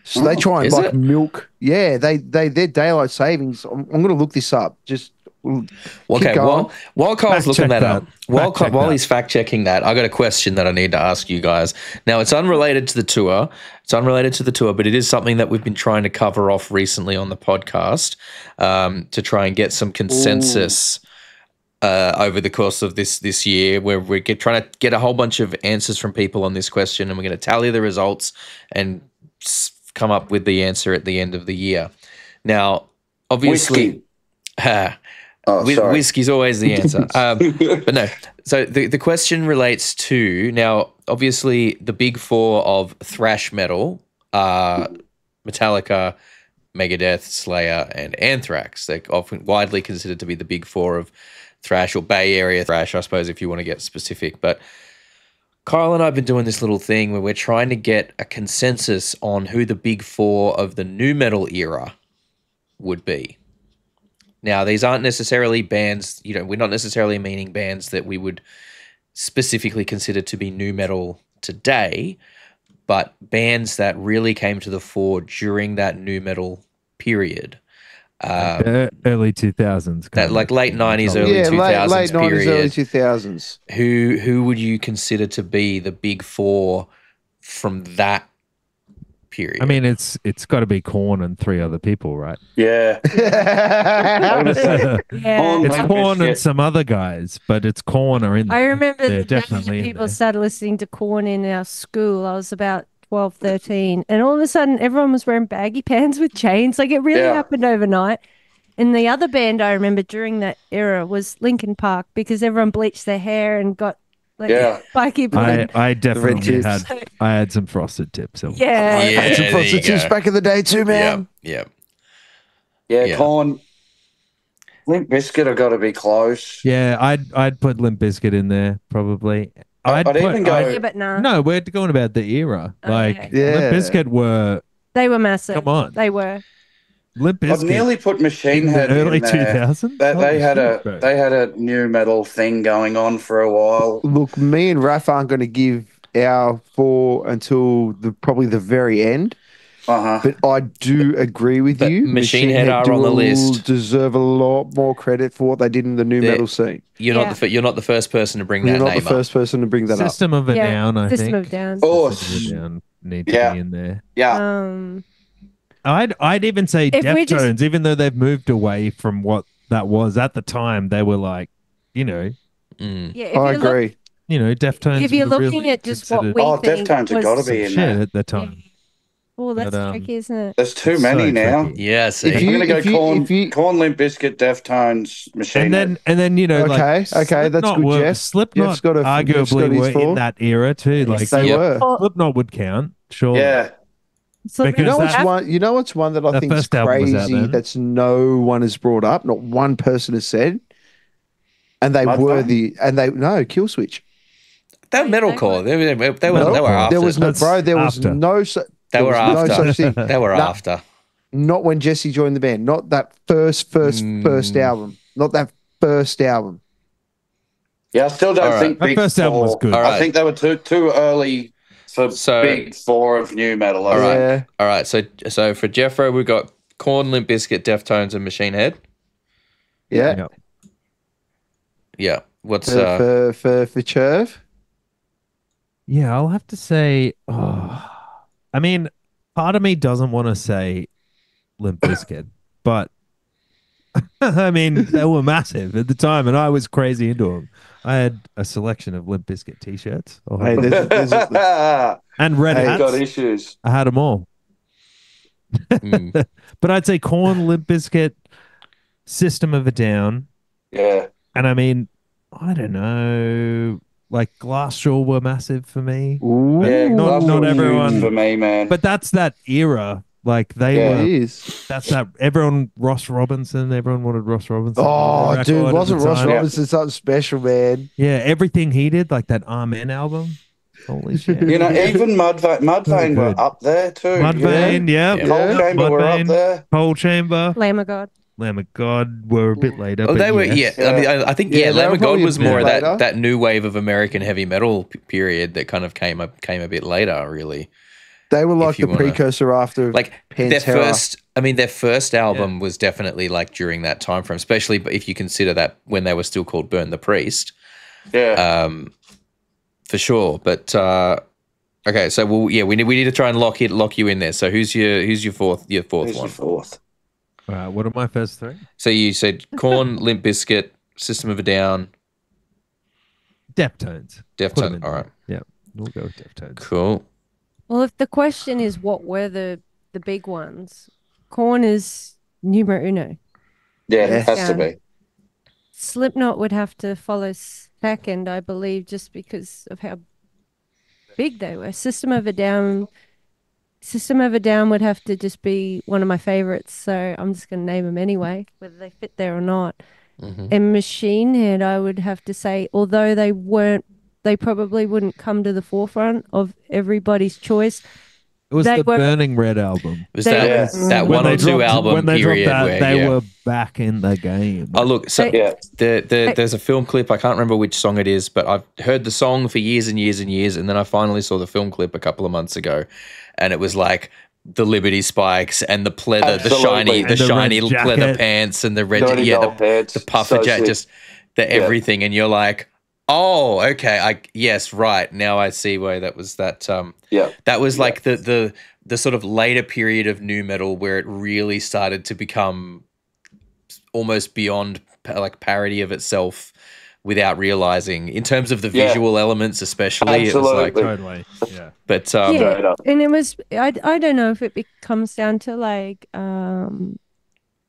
So they try and Is like it? milk. Yeah, they they their daylight savings. I'm, I'm going to look this up. Just Well, Okay, going. while, while Carl's Fact looking that, that. up, while, Fact check while he's fact checking that, I got a question that I need to ask you guys. Now, it's unrelated to the tour. It's unrelated to the tour, but it is something that we've been trying to cover off recently on the podcast um, to try and get some consensus uh, over the course of this this year. Where we're get, trying to get a whole bunch of answers from people on this question, and we're going to tally the results and s- come up with the answer at the end of the year. Now, obviously. Whiskey. [laughs] Oh, Whis- whiskey's always the answer. [laughs] um, but no. So the, the question relates to now, obviously, the big four of thrash metal are Metallica, Megadeth, Slayer, and Anthrax. They're often widely considered to be the big four of thrash or Bay Area thrash, I suppose, if you want to get specific. But Kyle and I have been doing this little thing where we're trying to get a consensus on who the big four of the new metal era would be. Now, these aren't necessarily bands, you know, we're not necessarily meaning bands that we would specifically consider to be new metal today, but bands that really came to the fore during that new metal period. Um, Uh, early two thousands. that like late 90s, early yeah, 2000s late late nineties, early two thousands. Who who would you consider to be the big four from that period? I mean, it's it's got to be Korn and three other people, right? yeah. Say [laughs] yeah. Korn, It's Korn and some other guys, but it's Korn are in. I remember the definitely people started listening to Korn in our school. I was about 12, 13. And all of a sudden, everyone was wearing baggy [laughs] pants with chains. Like it really Yeah. happened overnight. And the other band I remember during that era was Linkin Park because everyone bleached their hair and got like Yeah. [laughs] spiky I blonde. I definitely had [laughs] I had some frosted tips. at one Yeah. Yeah, Had some frosted tips go. back in the day too, man. yeah. Yeah, Yeah. Korn. Limp Bizkit have got to be close. Yeah, I'd I'd put Limp Bizkit in there probably. I'd put- even go- I'd- Yeah, but nah. no, we're going about the era. Oh, Like okay. Yeah. Limp Bizkit were They were massive. come on. They were. Limp I'd Bizkit nearly put Machine in the Head early in two there. thousands. They, they had a they had a new metal thing going on for a while. Look, me and Raff aren't going to give our four until the probably the very end. Uh huh. But I do agree with But you. Machine Head are on the list. Deserve a lot more credit for what they did in the new Yeah. metal scene. You're Yeah. not the fir- you're not the first person to bring that You're not name the first person to bring that up. System of a Yeah, Down. I System think. of Down. Oh, System of a Down need to Yeah. be in there. yeah. Um, I'd I'd even say If we just- Deftones, even though they've moved away from what that was at the time, they were like, you know, Mm. yeah, I you look- agree. you know, Deftones. if you're looking really at just what we Oh, think Deftones have was- got to be in shit there. at the time. Oh, that's But, um, tricky, isn't it? There's too It's many so now. tricky. Yeah, see. If I'm you- gonna go you- Korn, if you- Korn, Limp Bizkit, Deftones, Machine And then and then you know, like Okay, okay, that's good, were- Jeff. Slipknot Jeff's got a- Jeff's got arguably were four. in that era too. Like they Yep. were. Oh, Slipknot would count, sure. Yeah, Slipknot You know Because what's one? You know what's one that I think is first album was out crazy that's no one has brought up, not one person has said, and they Mudvayne? were the and they no kill switch. They were metalcore. They, were- they, were- they were No, they were after. there was no bro. There was after. no. Su- [laughs] They were after. No such thing. they were No. after. Not when Jesse joined the band. Not that first, first, first Mm. album. Not that first album. yeah. I still don't All right. think That Big first album was good. All I right. think they were too too early for So- Big Four of new metal. All right. Yeah. All right. so so for Jeffro, we've got Korn, Limp Bizkit, Deftones, and Machine Head. Yeah. Yeah. Yeah. What's For, uh? for for for Cherv. Yeah, I'll have to say, oh, I mean, part of me doesn't want to say Limp Bizkit, but [laughs] I mean, they were massive at the time, and I was crazy into them. I had a selection of Limp Bizkit t-shirts I'll Hey, have- there's, there's, [laughs] there's, and red Hey, hats. got issues. I had them all. Mm. [laughs] But I'd say Korn, Limp Bizkit, System of a Down, Yeah. and I mean, I don't know, like Glassjaw were massive for me. Ooh, Yeah, not- not everyone- for me, man. But that's that era. Like they Yeah. were. it is. That's that. Everyone, Ross Robinson. Everyone wanted Ross Robinson. Oh, their dude, wasn't Ross time. Robinson something special, man? Yeah, everything he did, like that Amen album. Holy [laughs] shit. you know, even Mudvayne, Mudvayne were up there too. Mudvayne, yeah. Yeah. Coal Chamber were up there. Coal Chamber, Lamb of God. Lamb of God were a bit later. Oh, but they were, yes. yeah. I mean, I, I think, yeah, Yeah, Lamb of God was more of that, that new wave of American heavy metal p- period that kind of came up, came a bit later, really. They were like the wanna- precursor after Like their first, I mean, their first album was definitely like during that time frame, especially if you consider that when they were still called Burn the Priest, Yeah. um, for sure. But uh, okay, so well, yeah, we need we need to try and lock it, lock you in there. So who's your who's your fourth your fourth Who's one? your fourth? All right, what are my first three? So you said Korn, [laughs] Limp Bizkit, System of a Down, Deftones. Put 'em in Deftones. All right, there. Yeah, we'll go with Deftones. cool. Well, if the question is what were the the big ones, Korn is numero uno. Yeah, it Yes. has to be. Slipknot would have to follow second, I believe, just because of how big they were. System of a Down, System of a Down would have to just be one of my favorites. So I'm just going to name them anyway, whether they fit there or not. Mhm. And Machine Head, I would have to say, although they weren't, they probably wouldn't come to the forefront of everybody's choice. It was They the were- Burning Red album. Was They- that Yeah. that When one they or two dropped- album when they period dropped that, where they yeah. were back in the game. Oh look, so They- Yeah. the, the, there's a film clip. I can't remember which song it is, but I've heard the song for years and years and years, and then I finally saw the film clip a couple of months ago, and it was like the Liberty Spikes and the pleather, the shiny, the the shiny pleather pants and the red, Dirty yeah, the, pants. the puffer So jacket, just the everything, and you're like, oh, okay, I yes, right now I see why that was that. Um, Yeah. that was like the the the sort of later period of new metal where it really started to become almost beyond like parody of itself without realizing in terms of the Yeah. visual elements especially it was like Absolutely. totally. Yeah. but um yeah, and it was. I I don't know if it becomes down to like um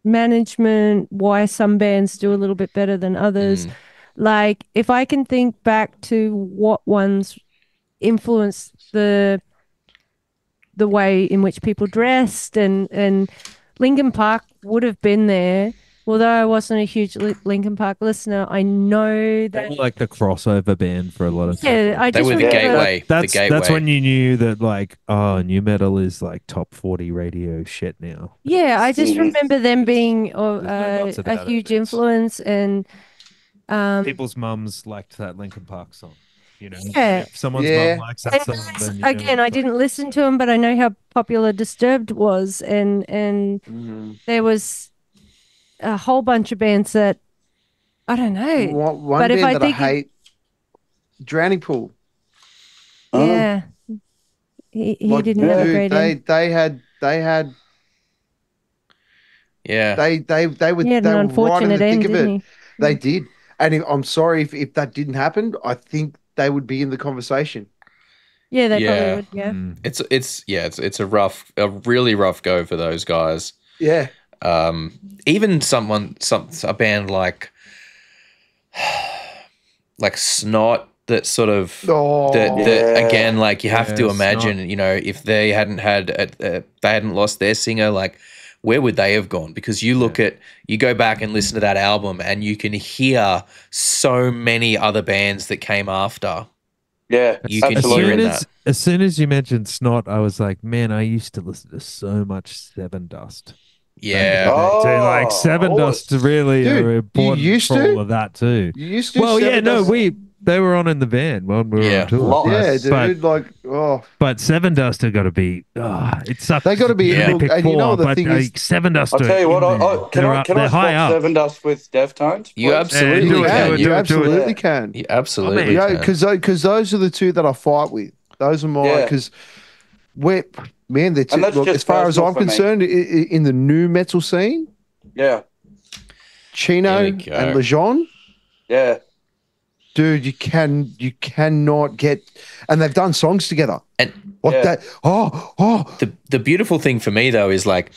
management, why some bands do a little bit better than others. mm, Like if I can think back to what ones influenced the the way in which people dressed and and Linkin Park would have been there. Although I wasn't a huge Li- Linkin Park listener, I know They that were like the crossover band for a lot of yeah, I they just were the remember gateway That's the gateway that's when you knew that like oh new metal is like top 40 radio shit now. Yeah, I just remember them being uh, no a about it, huge influence, and um, People's mums liked that Linkin Park song. You know, Yeah. if someone's Yeah. mum likes that and song, then you know again, I it's didn't listen to them, but I know how popular Disturbed was, and and Mhm. there was a whole bunch of bands that I don't know. one, one But if band I that think I it- hate, Drowning Pool. Oh. Yeah, he, he Like, didn't have a great they end. they had they had yeah they they they were He they an were right in the unfortunate thick end, of it. he? They did, and if, I'm sorry if, if that didn't happen. I think they would be in the conversation. Yeah, they Yeah. probably would. Yeah, Mm. it's it's yeah it's it's a rough a really rough go for those guys Yeah, um even someone some a band like [sighs] like snot that sort of oh, that, that Yeah. again like you have to Yeah, imagine you know if they hadn't had a, a, they hadn't lost their singer like where would they have gone because you look at you go back and listen to that album and you can hear so many other bands that came after Yeah. You can As hear absolutely. in soon that. as, as soon as you mentioned snot, I was like, man, I used to listen to so much Sevendust. yeah Oh, so like Seven oh, Dust really Dude, are you used for to? all of that too. you used to. Well, yeah, Seven no, we they were on in the van when we were Yeah. on tour. Lot. Yeah, but, dude. like, oh, but Sevendust have got to be. Oh, it sucks. They gotta be- Yeah. They pick and you know four, the but thing like, is- Sevendust. I'll tell you what, I, I, can They're I, up- can I they're spot. Seven Dust with Deftones? You absolutely do you it, can. can. do You absolutely can. You absolutely Yeah, can. because because those are the two that I fight with. Those are my Yeah. because where man, that's And that's look, as far as I'm concerned, i- i- in the new metal scene, Yeah, Chino and go. Lajon, yeah, dude, you can you cannot get, and they've done songs together. And what Yeah. that. Oh, oh, the the beautiful thing for me though is like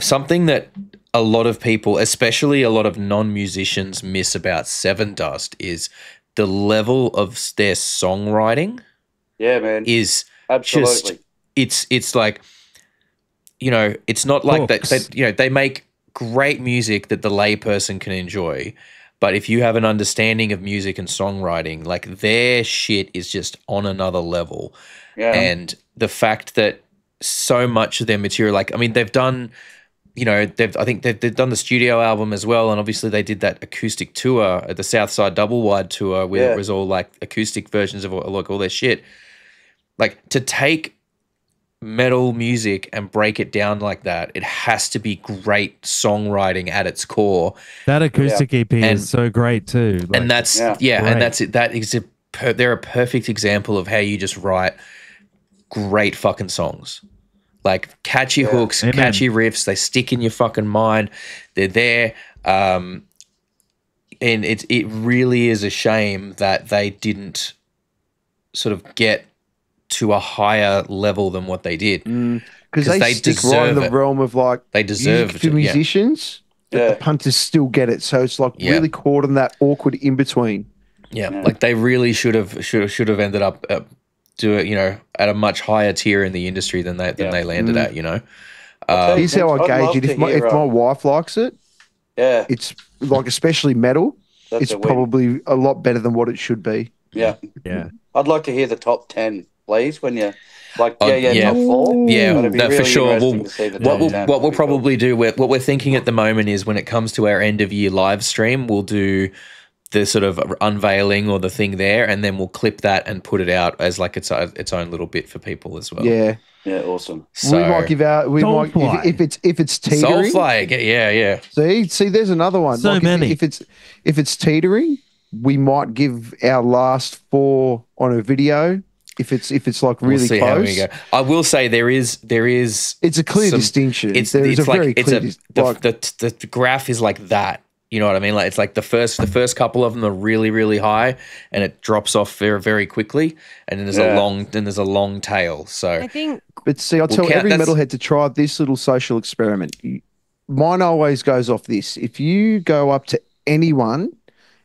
something that a lot of people, especially a lot of non-musicians, miss about Sevendust is the level of their songwriting yeah, man. is Absolutely. it's it's like you know it's not like that they, you know they make great music that the layperson can enjoy but if you have an understanding of music and songwriting like their shit is just on another level yeah. and the fact that so much of their material like i mean they've done you know they've i think they've, they've done the studio album as well and obviously they did that acoustic tour at the southside double wide tour where Yeah. it was all like acoustic versions of all, like all their shit like to take metal music and break it down like that it has to be great songwriting at its core That acoustic EP And- is so great too. Like, and that's Yeah. yeah, and that's it. That is a per, they're a perfect example of how you just write great fucking songs, like catchy Yeah. hooks, Amen. catchy riffs. They stick in your fucking mind. They're there, um, and it it really is a shame that they didn't sort of get to a higher level than what they did. because 'Cause they, they stick right in deserve the it. realm of like They deserve to to- yeah. musicians. But Yeah. the punters still get it, so it's like Yeah. really caught in that awkward in between. Yeah, Yeah. like they really should have should should have ended up uh, do it, you know, at a much higher tier in the industry than they than Yeah. they landed Mm. at. You know, I'll um, Here's how I gauge it. If my, if my uh, wife likes it, yeah. it's like especially metal. That's it's a probably a lot better than what it should be. yeah. yeah. I'd like to hear the top ten, please. When you like, Oh, yeah, yeah, yeah. top four. yeah, That'd be no, for sure. We'll, to see the what we'll what we'll That'd be cool. probably do, we're, what we're thinking at the moment is when it comes to our end of year live stream, we'll do the sort of unveiling or the thing there, and then we'll clip that and put it out as like its own, its own little bit for people as well. Yeah, Yeah, awesome. so we might give out. We might if, if it's if it's teetering. Soulfly, yeah, yeah. See, see, there's another one. So if- many. If, it's if it's teetering, we might give our last four on a video. If it's if it's like really we'll see close, how we go. I will say there is there is it's a clear some- distinction. it's there is it's a like very it's clear. a dis- the, like, the, the, the graph is like that. You know what I mean? Like it's like the first the first couple of them are really really high, and it drops off very very quickly, and then there's a long then there's a long tail. So I think But see, I'll tell count- every metalhead to try this little social experiment. Mine always goes off this. If you go up to anyone,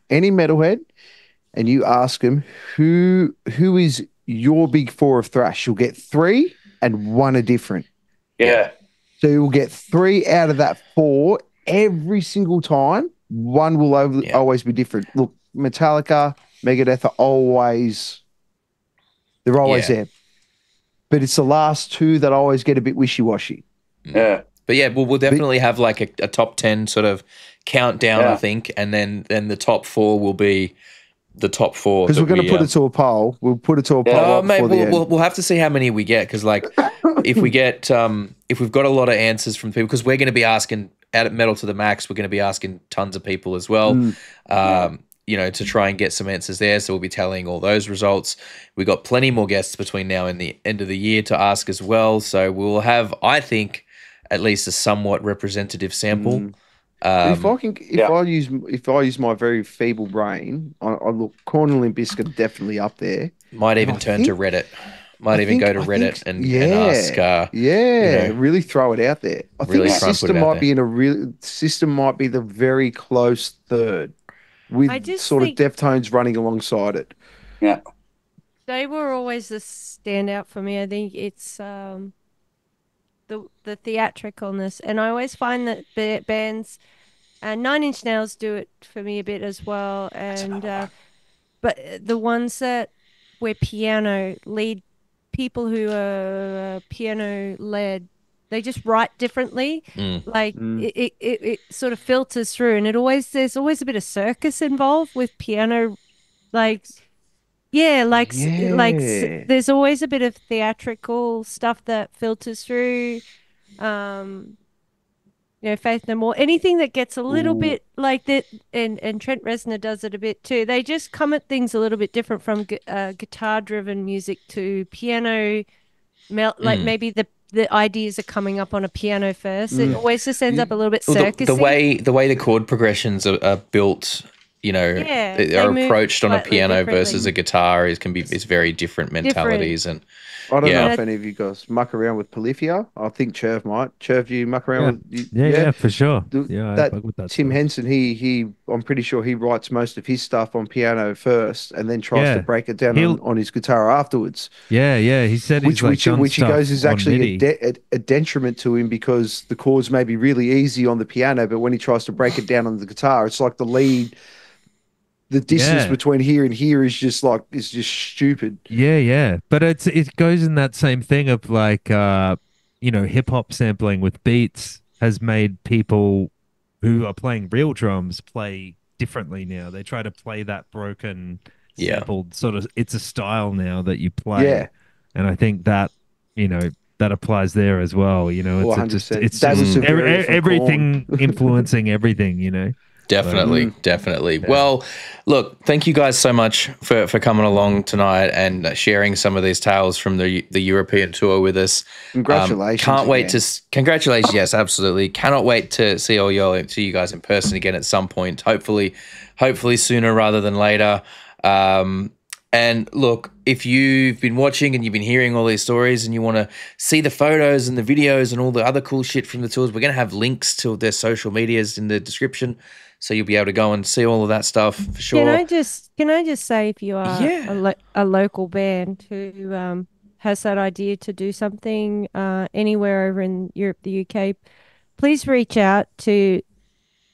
any metalhead, and you ask them who who is your big four of thrash, you'll get three, and one are different. Yeah, So you'll get three out of that four every single time. One will over, Yeah. always be different. Look, Metallica, Megadeth are always they're always Yeah. there. But it's the last two that always get a bit wishy washy. Mm. yeah, But yeah, we'll, we'll definitely have like a, a top ten sort of countdown, I think, and then then the top four will be the top four Because we're going we, to put uh, it to a poll. We'll put it to a poll. Yeah. Oh, up mate, we'll, end. we'll, we'll have to see how many we get because, like, if we get um, if we've got a lot of answers from people, because we're going to be asking out at Metal to the Max, we're going to be asking tons of people as well, Mm. um, you know, to try and get some answers there. So we'll be telling all those results. We got plenty more guests between now and the end of the year to ask as well. So we'll have, I think, at least a somewhat representative sample. Mm. If Um, I can, if yeah. I use if I use my very feeble brain, I, I look Korn and Limp Bizkit are definitely up there. might even I turn to Reddit. Might I even go to Reddit think- and, yeah. and ask. Uh, Yeah, You know, really throw it out there. I really think try and put system might there. be in a real system might be the very close third, with sort think- of Deftones running alongside it. yeah, they were always the standout for me. I think it's um, the the theatricalness, and I always find that ba- bands, uh, Nine Inch Nails do it for me a bit as well, and uh, but the ones that where piano lead people who are uh, piano led, they just write differently. Mm. Like Mm. it, it, it, it sort of filters through, and it always there's always a bit of circus involved with piano, like yeah, like s like there's always a bit of theatrical stuff that filters through. Um, you know, Faith No More, anything that gets a little Ooh. bit like that, and and Trent Reznor does it a bit too. They just come at things a little bit different from gu- uh, guitar-driven music to piano mel- Mm. like maybe the the ideas are coming up on a piano first. It always just ends up a little bit circusy. the, the way the way the chord progressions are, are built, you know, Yeah, they they are approached on a piano versus a guitar is can be is very different mentalities and I don't Yeah. know if any of you guys muck around with Polyphia. I think Cherv might. Cherv, you muck around with you, Yeah, yeah, for sure. The- Yeah, that fuck with that Tim stuff. Henson, he he, I'm pretty sure he writes most of his stuff on piano first, and then tries Yeah. to break it down on, on his guitar afterwards. Yeah, yeah. He said Which he's like which done which he goes is actually a, de- a, a detriment to him because the chords may be really easy on the piano, but when he tries to break it down on the guitar, it's like the lead. The distance Yeah. between here and here is just like is just stupid. Yeah, yeah. But it's it goes in that same thing of like uh you know, hip hop sampling with beats has made people who are playing real drums play differently now. They try to play that broken Yeah. sampled sort of it's a style now that you play. Yeah. And I think that, you know, that applies there as well. You know, Well, it's just 100%. it's just was ev- Severity ev- everything [laughs] influencing everything, you know. Definitely, Mm. definitely. Well, look, thank you guys so much for, for coming along tonight and sharing some of these tales from the the European tour with us. Um, Congratulations can't wait again. to congratulations. Yes, absolutely. Cannot wait to see all you see you guys in person again at some point. Hopefully, hopefully sooner rather than later. Um, and look, if you've been watching and you've been hearing all these stories and you want to see the photos and the videos and all the other cool shit from the tours, we're going to have links to their social medias in the description. So you'll be able to go and see all of that stuff for sure. Can I just can I just say if you are Yeah. a, lo- a local band who um, has that idea to do something uh, anywhere over in Europe, the UK, please reach out to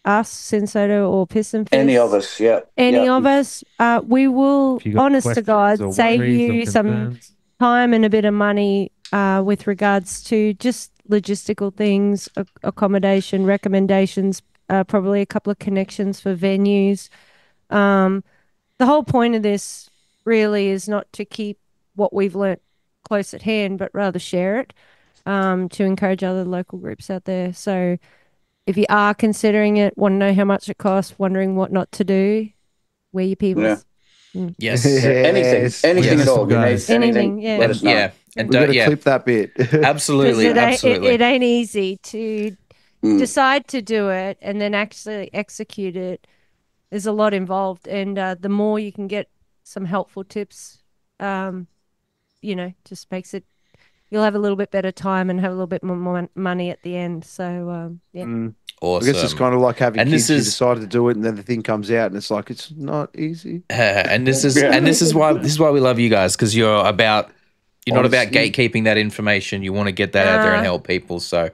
us, Sin Soto or PistonFist. Any of us, yeah. Any yeah. of us. Uh, we will, If you got honest to God, save you some concerns. time and a bit of money uh, with regards to just logistical things, ac- accommodation, recommendations, uh, probably a couple of connections for venues. Um, the whole point of this really is not to keep what we've learnt close at hand, but rather share it um, to encourage other local groups out there. So if you are considering it, want to know how much it costs, wondering what not to do, where your people. Yeah. yes. [laughs] Anything, Yes. anything Yes, at all. Guys. anything, Anything, yeah. let us know. yeah. And we don't, got yeah, clip that bit. [laughs] absolutely, it, ain't, absolutely. It, it ain't easy to Mm. decide to do it and then actually execute it. There's a lot involved, and uh, the more you can get some helpful tips, um, you know, just makes it. You'll have a little bit better time and have a little bit more money at the end. So um, yeah, Mm. I guess it's kind of like having And kids. this You is- decide to do it, and then the thing comes out, and it's like it's not easy. [laughs] and this is Yeah. and this is why this is why we love you guys because you're about you're not about gatekeeping that information. You want to get that out there and help people. So,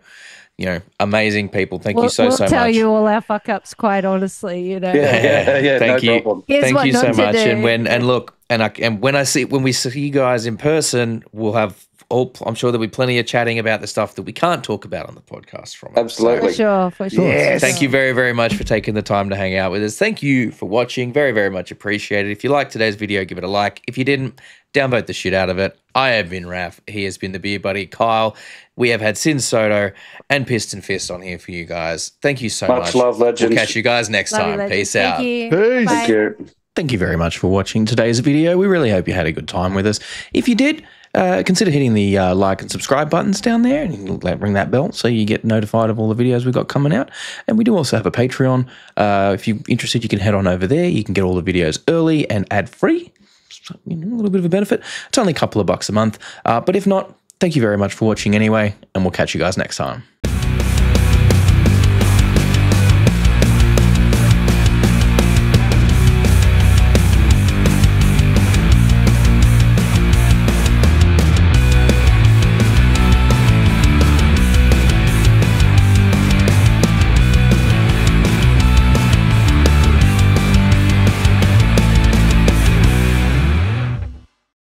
you know, amazing people. Thank we'll, you so we'll so tell you all our fuck ups quite honestly. You know, Yeah, yeah, yeah. Thank no you. problem. Here's Thank what you so not to much. And when and look and I and when I see when we see you guys in person, we'll have all. I'm sure there'll be plenty of chatting about the stuff that we can't talk about on the podcast. From it. So- Absolutely. for sure, for sure. Yes. Thank you very, very much for taking the time to hang out with us. Thank you for watching. Very, very much appreciated. If you liked today's video, give it a like. If you didn't, downvote the shit out of it. I have been Raff. He has been the beer buddy, Kyle. We have had Sin Soto and PistonFist on here for you guys. Thank you so much. Much love, legends. We'll catch you guys next Love time. legends. Peace Thank out. you. Peace. Bye. Thank you. Thank you very much for watching today's video. We really hope you had a good time with us. If you did, uh, consider hitting the uh, like and subscribe buttons down there and ring that bell so you get notified of all the videos we've got coming out. And we do also have a Patreon. Uh, if you're interested, you can head on over there. You can get all the videos early and ad free. You know, a little bit of a benefit. It's only a couple of bucks a month. Uh, but if not, thank you very much for watching anyway, and we'll catch you guys next time.